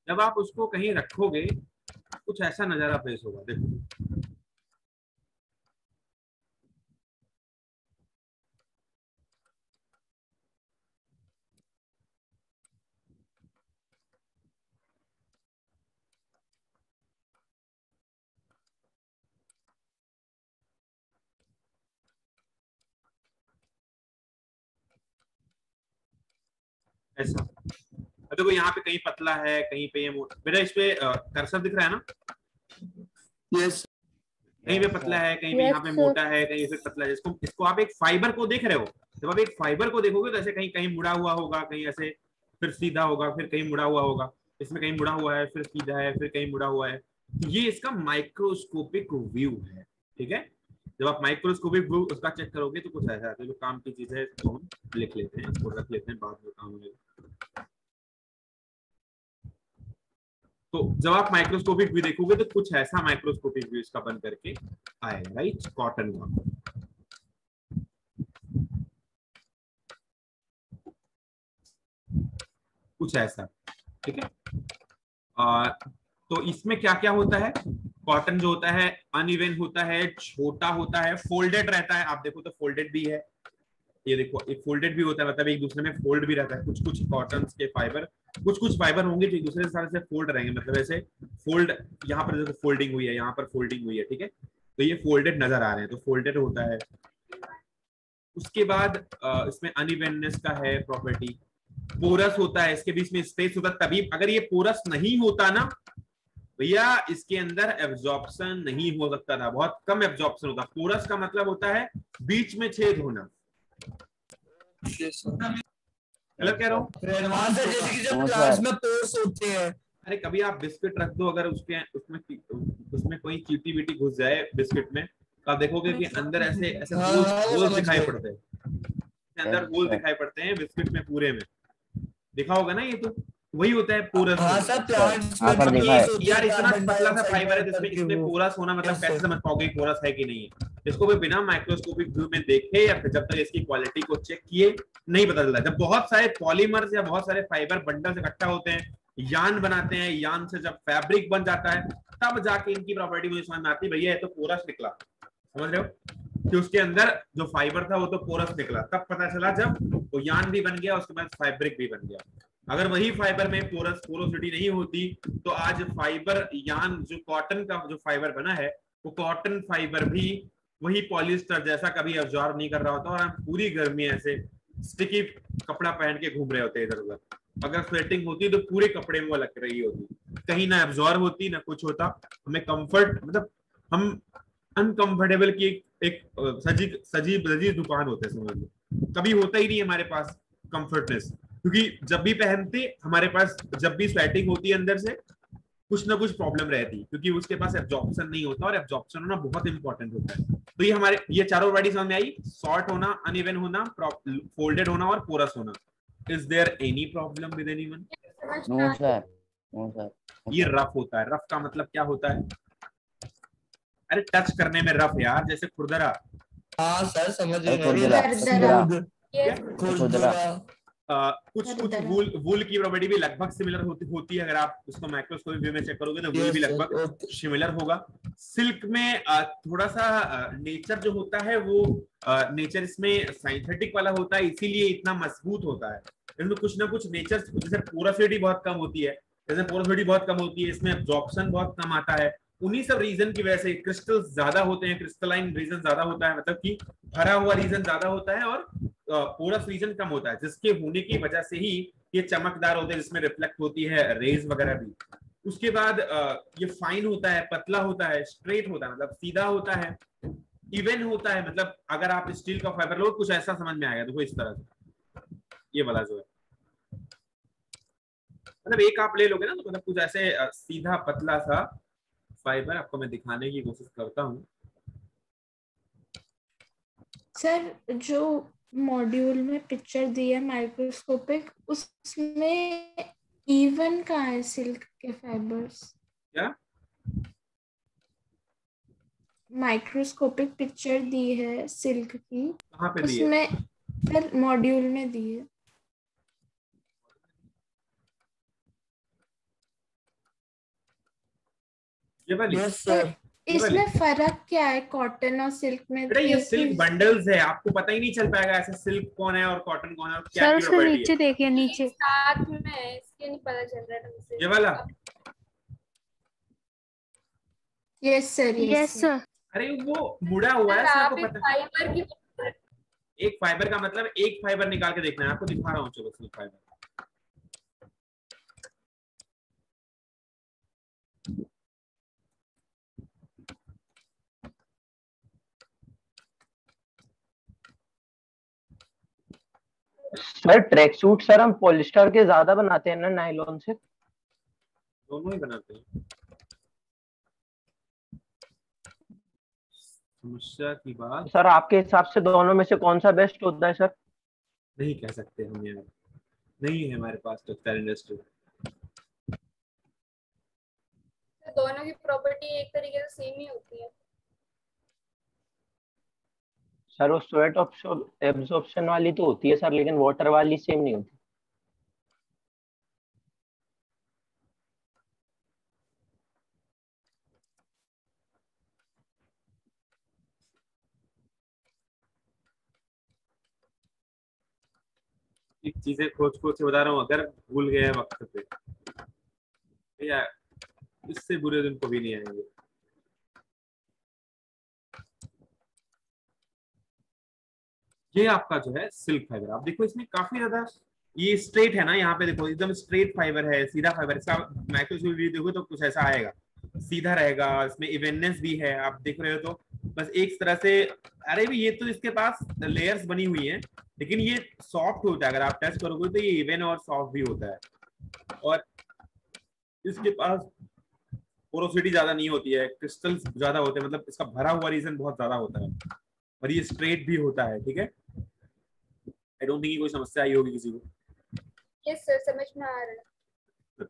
जब आप उसको कहीं रखोगे कुछ ऐसा नज़ारा पेश होगा देखो। ऐसा अब देखो यहाँ पे कहीं पतला है कहीं पे ये मोटा बेटा इस पे कर्सर दिख रहा है ना? यस कहीं पे पतला है कहीं पे यहाँ पे मोटा है कहीं पे पतला है। इसको इसको आप एक फाइबर को देख रहे हो? जब आप एक फाइबर को देखोगे तो ऐसे कहीं कहीं मुड़ा हुआ होगा कहीं ऐसे फिर सीधा होगा फिर कहीं मुड़ा हुआ होगा। इसमें कहीं मुड़ा हुआ है फिर सीधा है फिर कहीं मुड़ा हुआ है। तो ये इसका माइक्रोस्कोपिक व्यू है ठीक है? जब आप माइक्रोस्कोपिक व्यू उसका चेक करोगे तो कुछ ऐसा है जो काम की चीज़ है, इसको हम लिख लेते हैं इसको रख लेते हैं बाद में काम होगा तो जब आप माइक्रोस्कोपिक व्यू देखोगे तो कुछ ऐसा माइक्रोस्कोपिक व्यू इसका बन करके आएगा राइट कॉटन का कुछ ऐसा, ठीक है? तो इसमें क्या क्या होता है? कॉटन जो होता है अनइवन होता है, छोटा होता है फोल्डेड रहता है। आप देखो तो फोल्डेड भी है। ये देखो, एक फोल्डेड भी होता है मतलब एक दूसरे में फोल्ड भी रहता है। कुछ कुछ कॉटन के फाइबर कुछ कुछ फाइबर होंगे जो एक दूसरे से फोल्ड रहेंगे। मतलब ऐसे फोल्ड यहाँ पर देखो फोल्डिंग हुई है, यहाँ पर फोल्डिंग हुई है, ठीक है? तो ये फोल्डेड नज़र आ रहे हैं तो फोल्डेड होता है। उसके बाद इसमें अनइवेननेस का है प्रॉपर्टी पोरस होता है, इसके बीच में स्पेस होता तभी अगर ये पोरस नहीं होता ना भैया इसके अंदर एब्जॉर्प्शन नहीं हो सकता था। बहुत कम एब्जॉर्प्शन होता। पोरस का मतलब होता है बीच में छेद होना। गलत कह रहा हूँ? एडवांस जैसे कि जब क्लास में पोर्स होते अरे कभी आप बिस्किट रख दो अगर उसके उसमें उसमें कोई चीटी बीटी घुस जाए बिस्किट में तो आप देखोगे कि अंदर ऐसे ऐसे होल हाँ, होल दिखाई पड़ते हैं। अंदर होल। दिखाई पड़ते हैं बिस्किट में पूरे में। दिखा होगा ना ये तो? वही होता है पोरस हाँ सर प्लांट्स में यार इतना पतला सा फाइबर है जिसमें इसमें पोरस होना मतलब कैसे समझ पाओगे पोरस है कि नहीं है। इसको भी बिना माइक्रोस्कोपिक व्यू में देखे या फिर जब तक इसकी क्वालिटी को चेक किए नहीं पता चलता। जब बहुत सारे पॉलीमर्स या बहुत सारे फाइबर बंडल इकट्ठा होते हैं यान बनाते हैं यान से जब फैब्रिक बन जाता है तब जाके इनकी प्रॉपर्टी मुझे समझ में आती है भैया ये तो पोरस निकला। समझ रहे हो? कि उसके अंदर जो फाइबर था वो तो पोरस निकला। तब पता चला जब वो यान भी बन गया उसके बाद फैब्रिक भी बन गया। अगर वही फाइबर में पोरस पोरोसिटी नहीं होती तो आज फाइबर यान जो कॉटन का जो फाइबर बना है वो कॉटन फाइबर भी वही पॉलिस्टर जैसा कभी अब्जॉर्ब नहीं कर रहा होता और हम पूरी गर्मी ऐसे स्टिकी कपड़ा पहन के घूम रहे होते इधर उधर। अगर स्वेटिंग होती तो पूरे कपड़े में वो लग रही होती। कहीं ना एब्जॉर्व होती ना कुछ होता। हमें कंफर्ट मतलब हम अनकंफर्टेबल की एक, एक सजी सजी सजी दुकान होते हैं समझ लो। कभी होता ही नहीं हमारे पास कंफर्टनेस क्योंकि जब भी पहनते हमारे पास जब भी स्वेटिंग होती है अंदर से कुछ ना कुछ प्रॉब्लम रहती है क्योंकि उसके पास एब्जॉर्प्शन नहीं होता और एब्जॉर्प्शन होना बहुत इंपॉर्टेंट होता है। तो ये हमारे ये चारों वर्ड समझ में आई? शॉर्ट होना अनइवन होना फोल्डेड होना और पोरस होना। Is there any problem with anyone no sir no sir ये रफ होता है। रफ का मतलब क्या होता है? अरे टच करने में रफ यार जैसे खुरदरा। हाँ सर समझ गए खुरदरा, खुरदरा। कुछ कुछ वूल वूल की प्रॉपर्टी भी लगभग सिमिलर होती होती है अगर आप उसको माइक्रोस्कोपिक व्यू में चेक करोगे तो वूल भी लगभग सिमिलर होगा। सिल्क में थोड़ा सा नेचर जो होता है वो नेचर इसमें साइंथेटिक वाला होता है इसीलिए इतना मज़बूत होता है। इसमें कुछ ना कुछ नेचर जैसे पोरोसिटी बहुत कम होती है जैसे पोरोसिटी बहुत कम होती है इसमें एब्जॉर्प्शन बहुत कम आता है। उन्हीं सब रीजन की वजह से क्रिस्टल ज़्यादा होते हैं क्रिस्टलाइन रीजन ज़्यादा होता है मतलब कि भरा हुआ रीजन ज़्यादा होता है और पोरस रीजन कम होता है, जिसके होने की वजह से ही ये चमकदार होते हैं, जिसमें रिफ्लेक्ट होती है रेज वगैरह भी। उसके बाद ये फाइन होता है, पतला होता है स्ट्रेट होता है मतलब सीधा होता है इवन होता है मतलब अगर आप स्टील का फाइबर लो, कुछ ऐसा समझ में आएगा, देखो इस तरह से। ये वाला जो है। मतलब एक आप ले लोगे ना तो मतलब कुछ ऐसे सीधा पतला सा फाइबर आपको मैं दिखाने की कोशिश करता हूँ। सर जो मॉड्यूल में पिक्चर दी है माइक्रोस्कोपिक उसमें इवन कहाँ है सिल्क के फाइबर्स क्या? माइक्रोस्कोपिक पिक्चर दी है सिल्क की। कहाँ पे दी है? उसमें सर मॉड्यूल में दी है ये वाली यस सर इसमें फ़र्क क्या है कॉटन और सिल्क में? बेटा ये सिल्क बंडल्स है आपको पता ही नहीं चल पाएगा ऐसे सिल्क कौन है और कॉटन कौन है और क्या सर की नीचे देखिए नीचे। साथ में है, इसके नहीं पता चल रहा से ये वाला? यस सर यस सर अरे वो मुड़ा हुआ है आपको एक पता फाइबर की एक फाइबर का मतलब एक फाइबर निकाल के देखना है आपको दिखा रहा हूँ चलो silk fibre sir track suit sir हम पॉलिस्टर के ज़्यादा बनाते हैं ना नायलॉन से? दोनों ही बनाते हैं। समस्या की बात। सर आपके हिसाब से दोनों में से कौन सा बेस्ट होता है सर नहीं कह सकते हम यार नहीं है हमारे पास टेक्सटाइल इंडस्ट्री दोनों की प्रॉपर्टी एक तरीके से सेम ही होती है। सर वो स्वेट एब्जॉर्प्शन वाली तो होती है सर, लेकिन वाटर वाली सेम नहीं होती। चीज़ें खोज खोज के बता रहा हूँ, अगर भूल गए वक्त पे, या इससे बुरे दिन कभी नहीं आएँगे। ये आपका जो है सिल्क फाइबर। आप देखो, इसमें काफ़ी ज़्यादा ये स्ट्रेट है ना, यहाँ पे देखो, एकदम स्ट्रेट फाइबर है, सीधा फाइबर। इसका माइक्रोस्कोप व्यू देखो तो कुछ ऐसा आएगा। सीधा रहेगा, इसमें इवेननेस भी है, आप देख रहे हो तो। बस एक तरह से, अरे भी ये तो इसके पास लेयर्स बनी हुई है, लेकिन ये सॉफ्ट होता है। अगर आप टच करोगे तो ये इवन और सॉफ्ट भी होता है। और इसके पास पोरोसिटी ज़्यादा नहीं होती है क्रिस्टल्स ज़्यादा होते हैं मतलब इसका भरा हुआ रीजन बहुत ज़्यादा होता है। और ये स्ट्रेट भी होता है, ठीक है? आई डोंट थिंक कोई समस्या आई होगी किसी को। यस सर समझ में आ रहा है।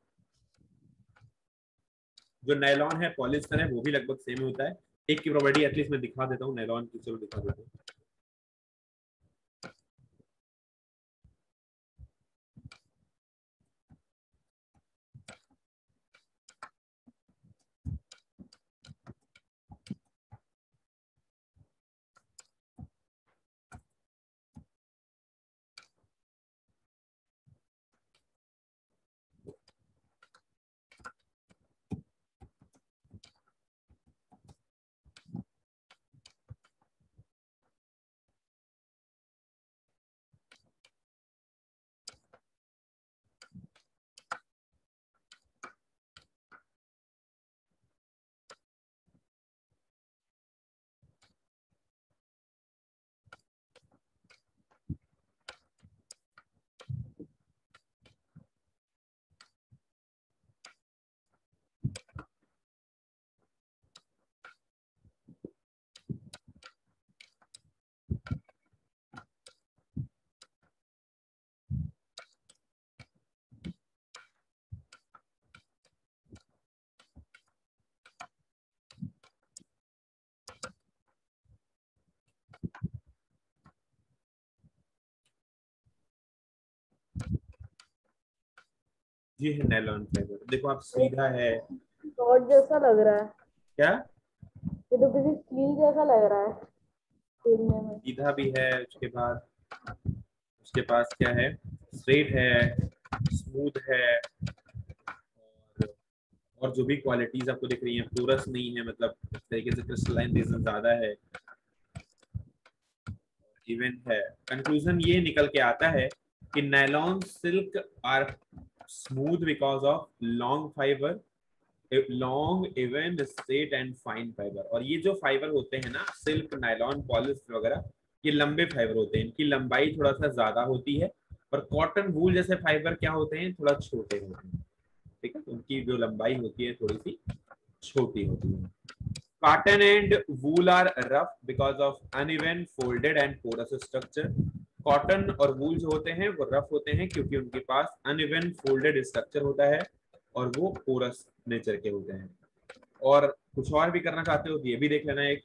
जो नायलॉन है पॉलिस्टर है वो भी लगभग सेम होता है। एक की प्रॉपर्टी एटलीस्ट मैं दिखा देता हूँ नायलॉन की चलो दिखा देता हूँ। ये है नायलॉन फाइबर देखो आप सीधा है। रॉड जैसा लग रहा है। क्या? ये तो किसी स्टील जैसा लग रहा है। सीधा भी है उसके बाद उसके पास क्या है? स्ट्रेट है स्मूथ है और और जो भी क्वालिटीज आपको दिख रही हैं पोरस नहीं है मतलब इस तरीके से क्रिस्टलाइन रीजन ज़्यादा है। इवन है। कंक्लूजन ये निकल के आता है कि nylon silk are smooth because of long fiber long, even straight and fine fiber. और ये जो फाइबर होते हैं ना सिल्क नायलॉन पॉलिस्टर वगैरह, ये लंबे फाइबर होते हैं। इनकी लंबाई थोड़ा सा ज़्यादा होती है और कॉटन वूल जैसे फाइबर क्या होते हैं? थोड़ा छोटे होते हैं। ठीक है? उनकी जो लंबाई होती है, थोड़ी सी छोटी होती है। Cotton and wool are rough because of uneven, folded and porous structure. Cotton और वूल जो होते हैं, वो रफ होते हैं क्योंकि उनके पास अनइवन फोल्डेड स्ट्रक्चर होता है और वो पोरस नेचर के होते हैं। और कुछ और भी करना चाहते हो तो ये भी देख लेना एक।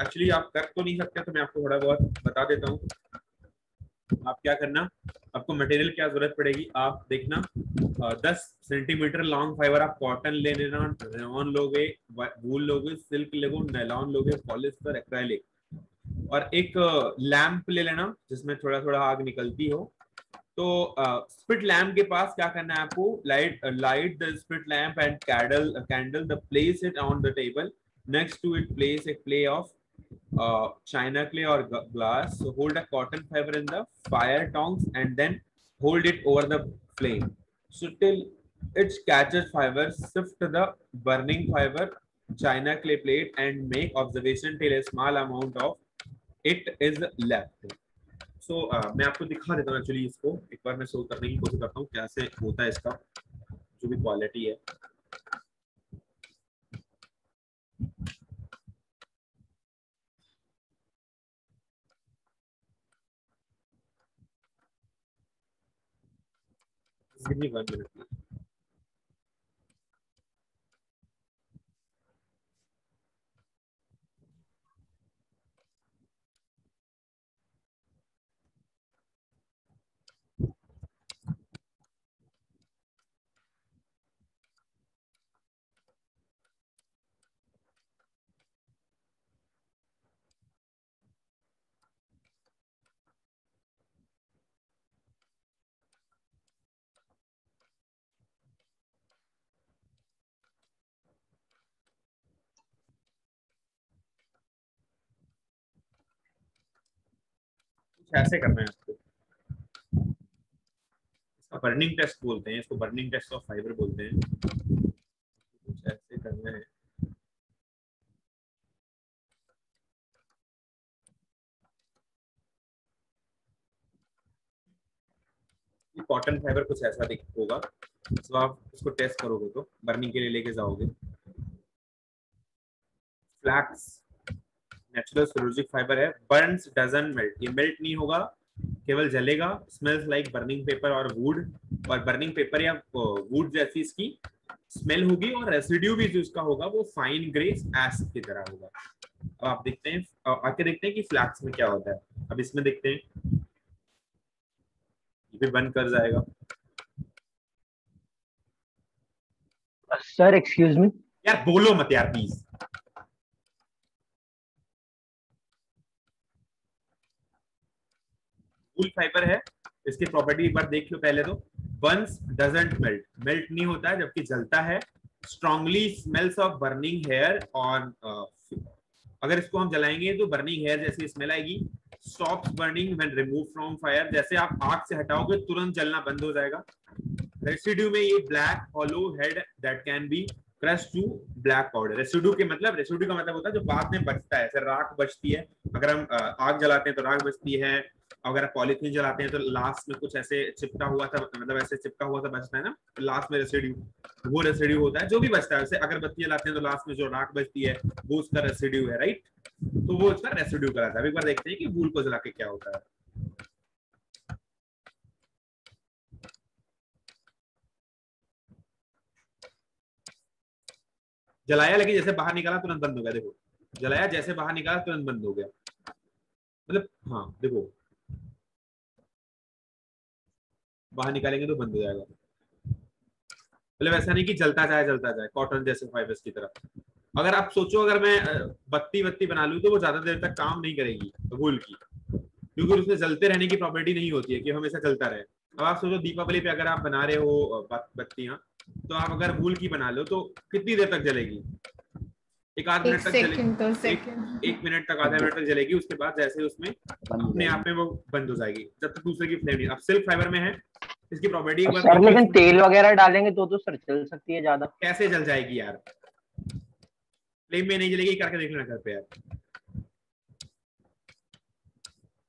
एक्चुअली आप कर तो नहीं सकते तो मैं आपको थोड़ा बहुत बता देता हूँ। आप क्या करना, आपको मटेरियल क्या ज़रूरत पड़ेगी, आप देखना दस सेंटीमीटर लॉन्ग फाइबर आप कॉटन ले लेना रेन लोगे वूल लोगे सिल्क लोगे नायलॉन लोगे पॉलिस्टर एक्रेलिक और एक लैम्प ले लेना, जिसमें थोड़ा थोड़ा आग निकलती हो। तो स्पिट लैम्प के पास क्या करना है आपको light light the spit lamp and candle candle the place it on the table next to it place a play of china clay or glass so hold a cotton fiber in the fire tongs and then hold it over the flame so till it catches fiber shift the burning fiber china clay plate and make observation till a small amount of it is left so, uh, मैं आपको दिखा देता हूँ एक्चुअली इसको एक बार मैं शो करने की कोशिश करता हूँ कैसे होता है इसका जो भी क्वालिटी है Minute, कैसे करना है इसको? इसका बर्निंग टेस्ट बोलते हैं, इसको बर्निंग टेस्ट ऑफ़ फाइबर बोलते हैं। कुछ ऐसे करना है। कॉटन फाइबर कुछ ऐसा दिख होगा। तो आप इसको टेस्ट करोगे तो बर्निंग के लिए लेके जाओगे। फ्लैक्स नेचुरल सेलुलोजिक फाइबर है। बर्न्स डजंट मेल्ट ये मेल्ट नहीं होगा केवल जलेगा। स्मेल्स लाइक बर्निंग पेपर और वुड और बर्निंग पेपर या वुड जैसी इसकी स्मेल होगी और रेसिड्यू भी जो इसका होगा वो फाइन ग्रेस एसिड की तरह होगा। अब आप देखते हैं आके देखते हैं कि फ्लैक्स में क्या होता है। अब इसमें देखते हैं। ये भी बंद कर जाएगा। सर एक्सक्यूज मी यार बोलो मत यार प्लीज़ वूल फाइबर है, इसकी प्रॉपर्टी एक बार देख लो पहले तो। बर्न्स डजंट मेल्ट मेल्ट नहीं होता है जबकि जलता है। Strongly smells of burning hair और अगर इसको हम जलाएँगे तो बर्निंग हेयर जैसी स्मेल आएगी। Stops burning when remove from fire जैसे आप आग से हटाओगे, तुरंत जलना बंद हो जाएगा। रेसिड्यू में ये black hollow head that can be crush to black powder residue के मतलब रेसिड्यू का मतलब होता है जो बाद में बचता है राख बचती है। अगर हम आग जलाते हैं तो राख बचती है। अगर आप पॉलिथीन जलाते हैं तो लास्ट में कुछ ऐसे चिपका हुआ था मतलब ऐसे चिपका हुआ था बचता है ना? लास्ट में रेसिड्यू वो रेसिड्यू होता है, जो भी बचता है वैसे अगरबत्ती जलाते हैं तो लास्ट में जो राख बचती है, वो उसका रेसिड्यू है राइट तो वो उसका रेसिड्यू कराता है। एक बार देखते हैं कि वूल को जला के क्या होता है। जलाया, लेकिन जैसे बाहर निकाला, तुरंत बंद हो गया, देखो। जलाया, जैसे बाहर निकाला, तुरंत बंद हो गया। मतलब हाँ देखो बाहर निकालेंगे तो बंद हो जाएगा। मतलब ऐसा नहीं कि जलता जाए जलता जाए कॉटन जैसे फाइबर्स की तरह। अगर आप सोचो अगर मैं बत्ती बत्ती बना लू तो वो ज़्यादा देर तक काम नहीं करेगी भूल की। क्योंकि उसमें जलते रहने की प्रॉपर्टी नहीं होती है कि हमेशा चलता रहे। अब आप सोचो दीपावली पे अगर आप बना रहे हो बत्तियाँ तो आप अगर भूल की बना लो तो कितनी देर तक जलेगी? एक आध मिनट तक जलेगी। एक, एक मिनट तक आधा मिनट तक जलेगी उसके बाद जैसे उसमें अपने आप में वो बंद हो जाएगी जब तक दूसरे की फ्लेम नहीं। अब सिल्क फाइबर में है इसकी प्रॉपर्टी सर लेकिन तेल वगैरह डालेंगे तो तो सर चल सकती है ज़्यादा। कैसे जल जाएगी यार? फ्लेम में नहीं जलेगी करके देख लेना घर पे यार।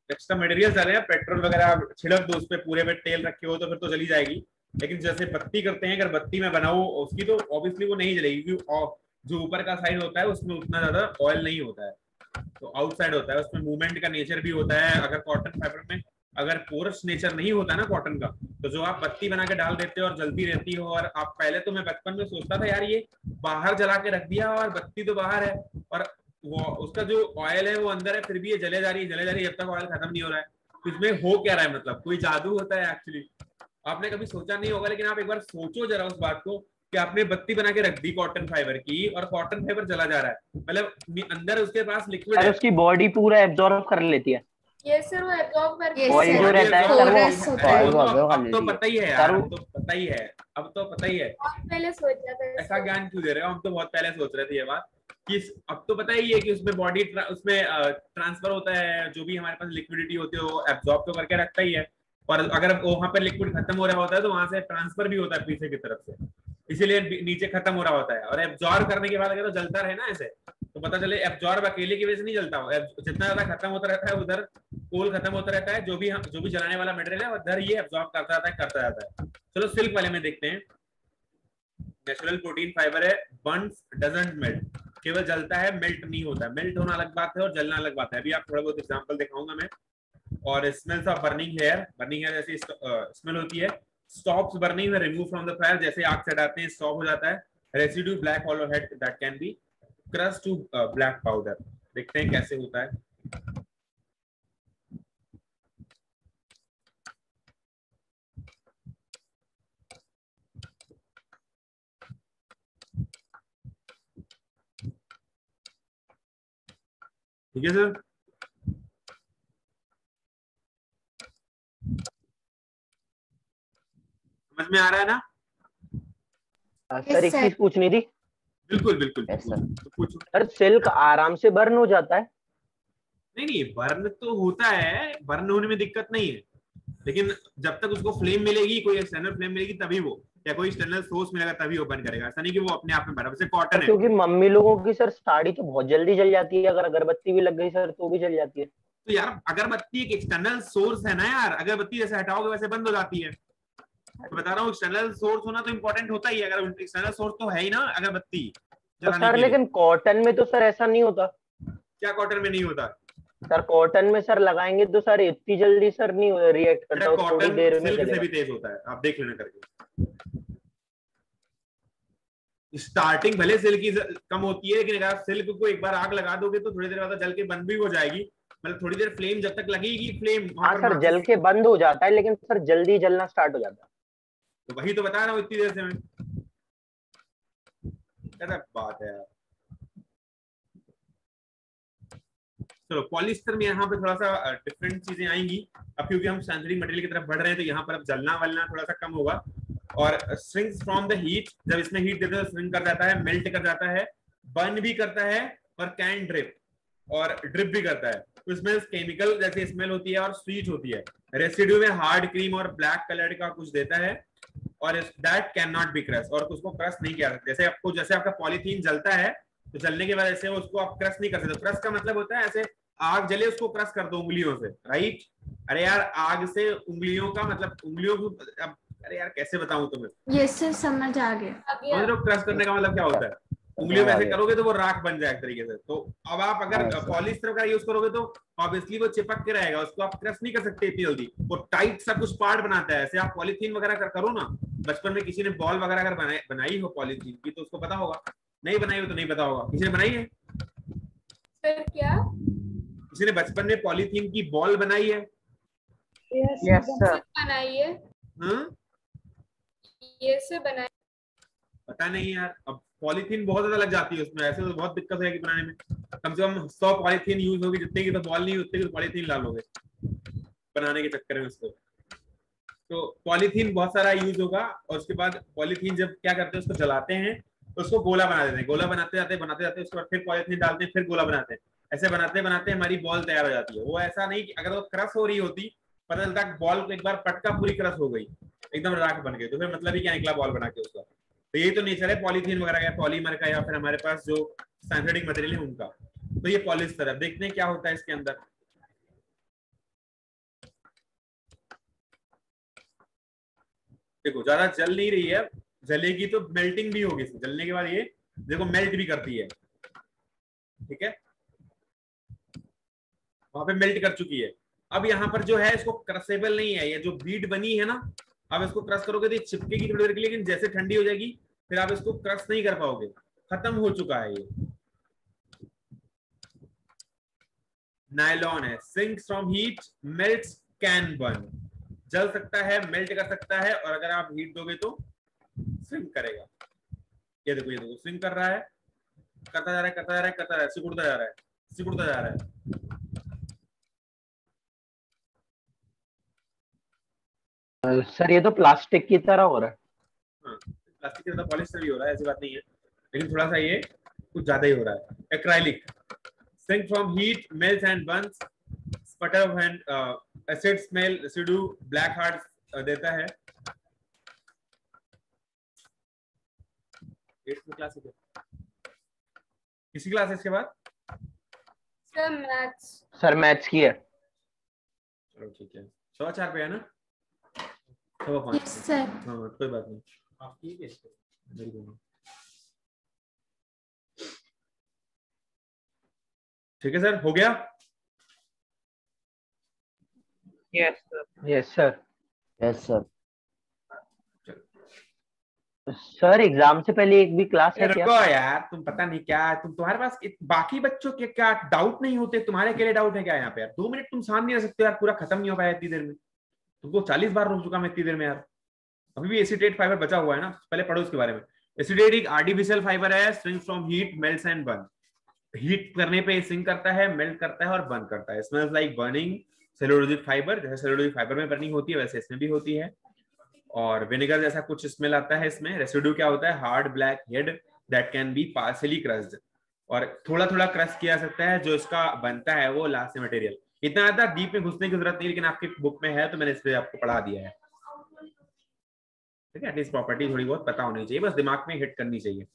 एक्स्ट्रा मटेरियल डाले पेट्रोल वगैरह छिड़क दो उस पर पूरे में तेल रखे हो तो फिर तो जली जाएगी। लेकिन जैसे बत्ती करते हैं अगर बत्ती में बनाओ उसकी तो ऑब्वियसली वो नहीं जलेगी क्योंकि जो ऊपर का साइड होता है उसमें उतना ज़्यादा ऑयल नहीं होता है। तो आउटसाइड होता है उसमें मूवमेंट का नेचर भी होता है। अगर कॉटन फाइबर में अगर पोरस नेचर नहीं होता ना कॉटन का तो जो आप बत्ती बना के डाल देते हो और जलती रहती हो और आप पहले तो मैं बचपन में सोचता था यार ये बाहर जला के रख दिया और बत्ती तो बाहर है और वो उसका जो ऑयल है वो अंदर है फिर भी ये जले जा रही है जले जा रही है जब तक ऑयल खत्म नहीं हो रहा है। तो इसमें हो क्या रहा है मतलब? कोई जादू होता है एक्चुअली आपने कभी सोचा नहीं होगा लेकिन आप एक बार सोचो जरा उस बात को कि आपने बत्ती बना के रख दी कॉटन फाइबर की और कॉटन फाइबर जला जा रहा है। मतलब अंदर उसके पास लिक्विड है। उसकी बॉडी पूरा एब्जॉर्ब कर लेती है। ये सर वो एब्जॉर्ब करके ऑयल जो रहता है सर वो तो पता ही है यार तो पता ही है अब तो पता ही है पहले सोचा था ऐसा ज्ञान क्यों दे रहे हो हम तो बहुत पहले सोच रहे थे ये बात कि अब तो पता ही है कि उसमें बॉडी उसमें ट्रांसफ़र होता है जो भी हमारे पास लिक्विडिटी होती है वो एब्जॉर्ब तो करके रखता ही है। और अगर वहाँ पर लिक्विड खत्म हो रहा होता है तो वहाँ से ट्रांसफ़र भी होता है पीछे की तरफ़ से। इसीलिए नीचे खत्म हो रहा होता है। और एब्जॉर्ब करने के बाद अगर तो जलता रहे ना ऐसे। तो पता चले एब्जॉर्ब अकेले की वजह से नहीं जलता हो जितना ज़्यादा खत्म होता रहता है, उधर कोल खत्म होता रहता है, जो भी जो भी जलाने वाला मटेरियल है, उधर ये एब्जॉर्ब करता जाता है, करता जाता है। चलो सिल्क वाले में देखते हैं। नेचुरल प्रोटीन फाइबर है बर्न्स डजंट मेल्ट केवल जलता है मेल्ट नहीं होता। है मेल्ट होना अलग बात है और जलना अलग बात है। अभी आप थोड़ा बहुत एग्ज़ाम्पल दिखाऊँगा मैं। और smells of burning hair burning hair जैसी स्मेल होती है। Stops burning remove from the fire जैसे आग चढ़ाते हैं स्टॉप हो जाता है। Residue black hollow head that can be crush to black powder देखते हैं कैसे होता है। ठीक है सर। समझ में आ रहा है ना? सर एक चीज़ पूछनी थी। बिल्कुल बिल्कुल सर सर सिल्क आराम से बर्न हो जाता है। नहीं नहीं बर्न तो होता है बर्न होने में दिक्कत नहीं है। लेकिन जब तक उसको फ्लेम मिलेगी कोई एक्सटर्नल फ्लेम मिलेगी तभी वो या कोई एक्सटर्नल सोर्स मिलेगा तभी ओपन करेगा। ऐसा नहीं कि वो अपने आप में बना जैसे कॉटन है। क्योंकि मम्मी लोगों की सर साड़ी तो बहुत जल्दी जल जाती है। अगर अगरबत्ती भी लग गई सर तो भी जल जाती है। तो यार अगरबत्ती एक एक्सटर्नल सोर्स है ना यार। अगरबत्ती जैसे हटाओगे वैसे बंद हो जाती है। तो बता रहा हूँ एक्सटर्नल सोर्स होना तो इम्पोर्टेंट होता ही है अगर एक्सटर्नल सोर्स तो है ही ना अगरबत्ती तो सर लेकिन कॉटन में तो सर ऐसा नहीं होता। क्या कॉटन में नहीं होता? सर कॉटन में सर लगाएँगे तो सर इतनी जल्दी सर नहीं रिएक्ट करता वो थोड़ी कॉटन देर में से भी तेज होता है आप देख लेना करके। स्टार्टिंग भले सिल्क की कम होती है लेकिन अगर आप सिल्क को एक बार आग लगा दोगे तो थोड़ी देर बाद जल के बंद भी हो जाएगी। मतलब थोड़ी देर फ्लेम जब तक लगेगी फ्लेम हाँ सर जल के बंद हो जाता है लेकिन सर जल्दी जलना स्टार्ट हो जाता है। तो वही तो बता रहा हूँ इतनी देर से मैं। बात है चलो पॉलिस्टर में यहाँ पे थोड़ा सा डिफरेंट चीज़ें आएँगी। अब क्योंकि हम सैनिटरी मटेरियल की तरफ़ बढ़ रहे हैं तो यहाँ पर अब जलना वलना थोड़ा सा कम होगा। और स्ट्रिंग्स फ्रॉम द हीट जब इसमें हीट देते हैं स्विंग कर जाता है मेल्ट कर जाता है बर्न भी करता है, और कैन ड्रिप और ड्रिप भी करता है। तो इसमें केमिकल जैसे स्मेल होती है और स्वीट होती है। रेसिड्यू में हार्ड क्रीम और ब्लैक कलर का कुछ देता है। और that can not be crush और उसको क्रश नहीं किया सकते जैसे आपको जैसे आपका पॉलीथीन जलता है तो जलने के बाद ऐसे उसको आप क्रश नहीं कर सकते। क्रश का मतलब होता है ऐसे आग जले उसको क्रस कर दो उंगलियों से राइट अरे यार आग से उंगलियों का मतलब उंगलियों को अरे यार कैसे बताऊँ तुम्हें? ये सिर्फ़ समझ आ गया। क्रश करने का मतलब क्या होता है? उंगलियों में ऐसे करोगे तो वो राख बन जाए एक तरीके से। तो अब आप अगर पॉलिस्टर का यूज़ करोगे तो ऑब्वियसली वो चिपक के रहेगा उसको आप क्रश नहीं कर सकते इतनी जल्दी। वो टाइट सा कुछ पार्ट बनाता है ऐसे आप पॉलीथीन वगैरह कर, करो ना। बचपन में किसी ने बॉल वगैरह अगर बनाई बनाई हो पॉलीथीन की तो उसको पता होगा। नहीं बनाई हो तो नहीं पता होगा। किसी ने बनाई है? सर क्या? किसी ने बचपन में पॉलीथीन की बॉल बनाई है? यस सर बनाइए हाँ। ये से बनाइए पता नहीं यार अब पॉलीथीन बहुत ज़्यादा लग जाती है उसमें, ऐसे तो बहुत दिक्कत होगी बनाने में। कम से कम सौ पॉलीथीन यूज़ होगी, जितने की तो बॉल नहीं, उतने की तो पॉलीथीन डालोगे बनाने के चक्कर में उसको। तो पॉलीथीन बहुत सारा यूज़ होगा, और उसके बाद पॉलीथीन जब क्या करते हैं, उसको जलाते हैं तो उसको गोला बना देते हैं। गोला बनाते जाते बनाते जाते, उसके बाद फिर पॉलीथीन डालते हैं, फिर गोला बनाते हैं। ऐसे बनाते बनाते हमारी बॉल तैयार हो जाती है। वो ऐसा नहीं कि अगर वो क्रश हो रही होती, पता चलता बॉल को एक बार पटका, पूरी क्रश हो गई। एकदम राख बन गई तो फिर मतलब ही क्या निकला बॉल बना के उसका। तो यही तो नेचर है पॉलीथीन वगैरह का पॉलीमर का, या फिर हमारे पास जो सिंथेटिक मटेरियल है उनका। तो ये पॉलिस्टर है। देखते हैं क्या होता है इसके अंदर। देखो, ज़्यादा जल नहीं रही है। जलेगी तो मेल्टिंग भी होगी जलने के बाद ये देखो मेल्ट भी करती है। ठीक है? वहाँ पे मेल्ट कर चुकी है। अब यहाँ पर जो है, इसको क्रसेबल नहीं है। ये जो बीट बनी है ना अब इसको क्रश करोगे तो चिपकेगी थोड़ी देर के लिए, लेकिन जैसे ठंडी हो जाएगी, फिर आप इसको क्रश नहीं कर पाओगे। खत्म हो चुका है ये। नायलॉन है। Sinks from heat melts can burn जल सकता है मेल्ट कर सकता है, और अगर आप हीट दोगे तो स्विंग करेगा। ये देखो ये देखो स्विंग कर रहा है। करता जा रहा है, करता जा रहा है, करता जा रहा है, सिकुड़ता जा रहा है, सिकुड़ता जा रहा है। सर ये तो प्लास्टिक की तरह हो रहा है। हाँ प्लास्टिक की तरह पॉलिस्टर भी हो रहा है ऐसी बात नहीं है। लेकिन थोड़ा सा ये कुछ ज़्यादा ही हो रहा है। Acrylic. Sink from heat melt and burns sputter and acid smell residue black heart देता है। क्लास किसी क्लास है इसके बाद? सर मैथ्स सर मैथ्स की है। चलो ठीक है। सवा चार पे है ना? सवा पाँच Yes. हाँ कोई बात नहीं आप ठीक है मेरी को ठीक है सर हो गया yes sir yes sir yes sir sir exam से पहले एक भी क्लास है क्या? यार तुम पता नहीं क्या तुम तुम्हारे पास इत- बाकी बच्चों के क्या डाउट नहीं होते? तुम्हारे के लिए डाउट है क्या यहाँ पे यार? दो मिनट तुम शांत नहीं रह सकते यार पूरा खत्म नहीं हो पाया इतनी देर में। तुमको चालीस बार रोक चुका मैं इतनी देर में यार। अभी भी एसिडेट फाइबर बचा हुआ है ना? पहले पढ़ो उसके बारे में। एसिडेट एक आर्टिफिशियल फाइबर है string from heat melts and burn heat करने पे सिंक करता है मेल्ट करता है और बर्न करता है। Smells like burning cellulosic fibre जैसे सेलुलोजिक फाइबर में बर्निंग होती है, वैसे इसमें भी होती है। और विनेगर जैसा कुछ स्मेल आता है इसमें। रेसिड्यू क्या होता है? Hard black head that can be partially crushed और थोड़ा थोड़ा क्रश किया सकता है, जो इसका बनता है वो लास्ट मटेरियल इतना ज़्यादा डीप में घुसने की ज़रूरत नहीं लेकिन आपकी बुक में है तो मैंने इस पर आपको पढ़ा दिया है। ठीक है एटलीस्ट प्रॉपर्टी थोड़ी बहुत पता होनी चाहिए बस दिमाग में हिट करनी चाहिए।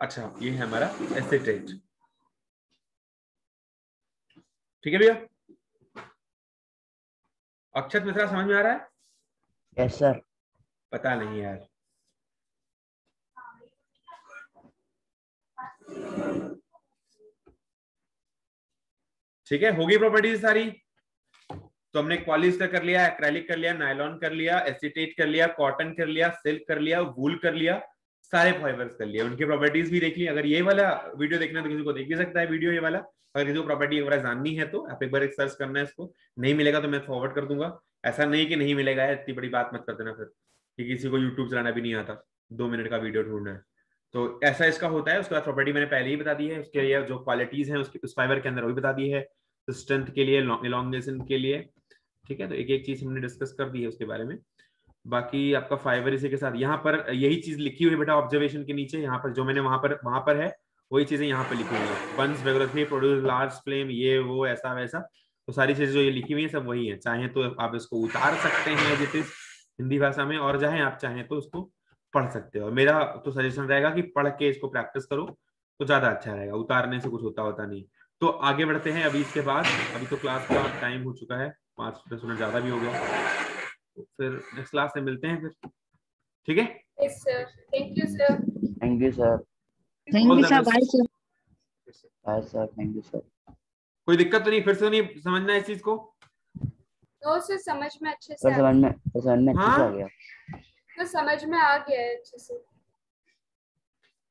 अच्छा ये है हमारा एसिटेट ठीक है भैया? अक्षत मिश्रा समझ में आ रहा है? यस सर पता नहीं यार। ठीक है, होगी प्रॉपर्टीज़ सारी। तो हमने पॉलिस्टर कर लिया एक्रेलिक कर लिया नायलॉन कर लिया एसिटेट कर लिया कॉटन कर लिया सिल्क कर लिया वूल कर लिया, सारे फाइबर्स कर लिया उनकी प्रॉपर्टीज़ भी देख ली। अगर ये वाला वीडियो देखना तो किसी को देख भी सकता है वीडियो ये वाला। अगर किसी को प्रॉपर्टी एक बार जाननी है तो आप एक बार एक सर्च करना है इसको। नहीं मिलेगा तो मैं फॉरवर्ड कर दूँगा। ऐसा नहीं कि नहीं मिलेगा, इतनी बड़ी बात मत कर देना फिर, कि किसी को यूट्यूब चलाना भी नहीं आता। दो मिनट का वीडियो ढूंढना है। तो ऐसा इसका होता है, उसके बाद प्रॉपर्टी मैंने पहले ही बता दी है, उसके लिए जो क्वालिटीज है, उसके उस फाइबर के अंदर वो भी बता दी है स्ट्रेंथ के लिए इलांगेशन के लिए, ठीक है? तो एक एक चीज़ हमने डिस्कस कर दी है उसके बारे में। बाकी आपका फाइबर इसी के साथ, यहाँ पर यही चीज़ लिखी हुई बेटा ऑब्जर्वेशन के नीचे, यहाँ पर जो मैंने वहाँ पर वहाँ पर है, वही चीज़ें यहाँ पर लिखी हुई है। Burns regularly produce large flame ये, वो, ऐसा, वैसा तो सारी चीज़ें जो ये लिखी हुई है, सब वही है। चाहे तो आप इसको उतार सकते हैं, जिस हिंदी भाषा में, और चाहे आप चाहें तो उसको पढ़ सकते हो। मेरा तो सजेशन रहेगा कि पढ़ के इसको प्रैक्टिस करो तो ज़्यादा अच्छा रहेगा। उतारने से कुछ होता होता नहीं। तो आगे बढ़ते हैं अभी इसके बाद। अभी तो क्लास का टाइम हो चुका है। पाँच दस मिनट ज़्यादा भी हो गया। तो फिर नेक्स्ट क्लास में मिलते हैं फिर। ठीक है? Thank you sir thank you sir thank you sir bye sir bye sir thank you sir कोई दिक्कत तो नहीं? फिर से नहीं समझना इस चीज़ को? सर समझ में अच्छे से समझ में समझ में अच्छे से आ हाँ? गया। तो समझ में आ गया है अच्छे से।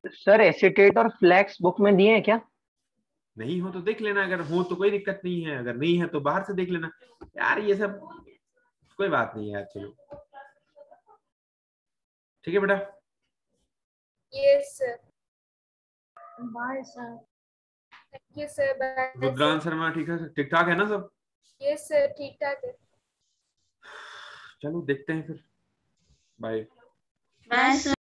सर एसिटेट और फ्लैक्स बुक में दिए हैं क्या? नहीं हो तो देख लेना अगर हो तो कोई दिक्कत नहीं है अगर नहीं है तो बाहर से देख लेना। यार ये सब कोई बात नहीं है चलो। ठीक है बेटा। Yes sir bye sir thank you sir bye Rudran Sharma ठीक है? ठीक ठाक है ना सब? यस सर ठीक ठाक है। चलो देखते हैं फिर। Bye bye sir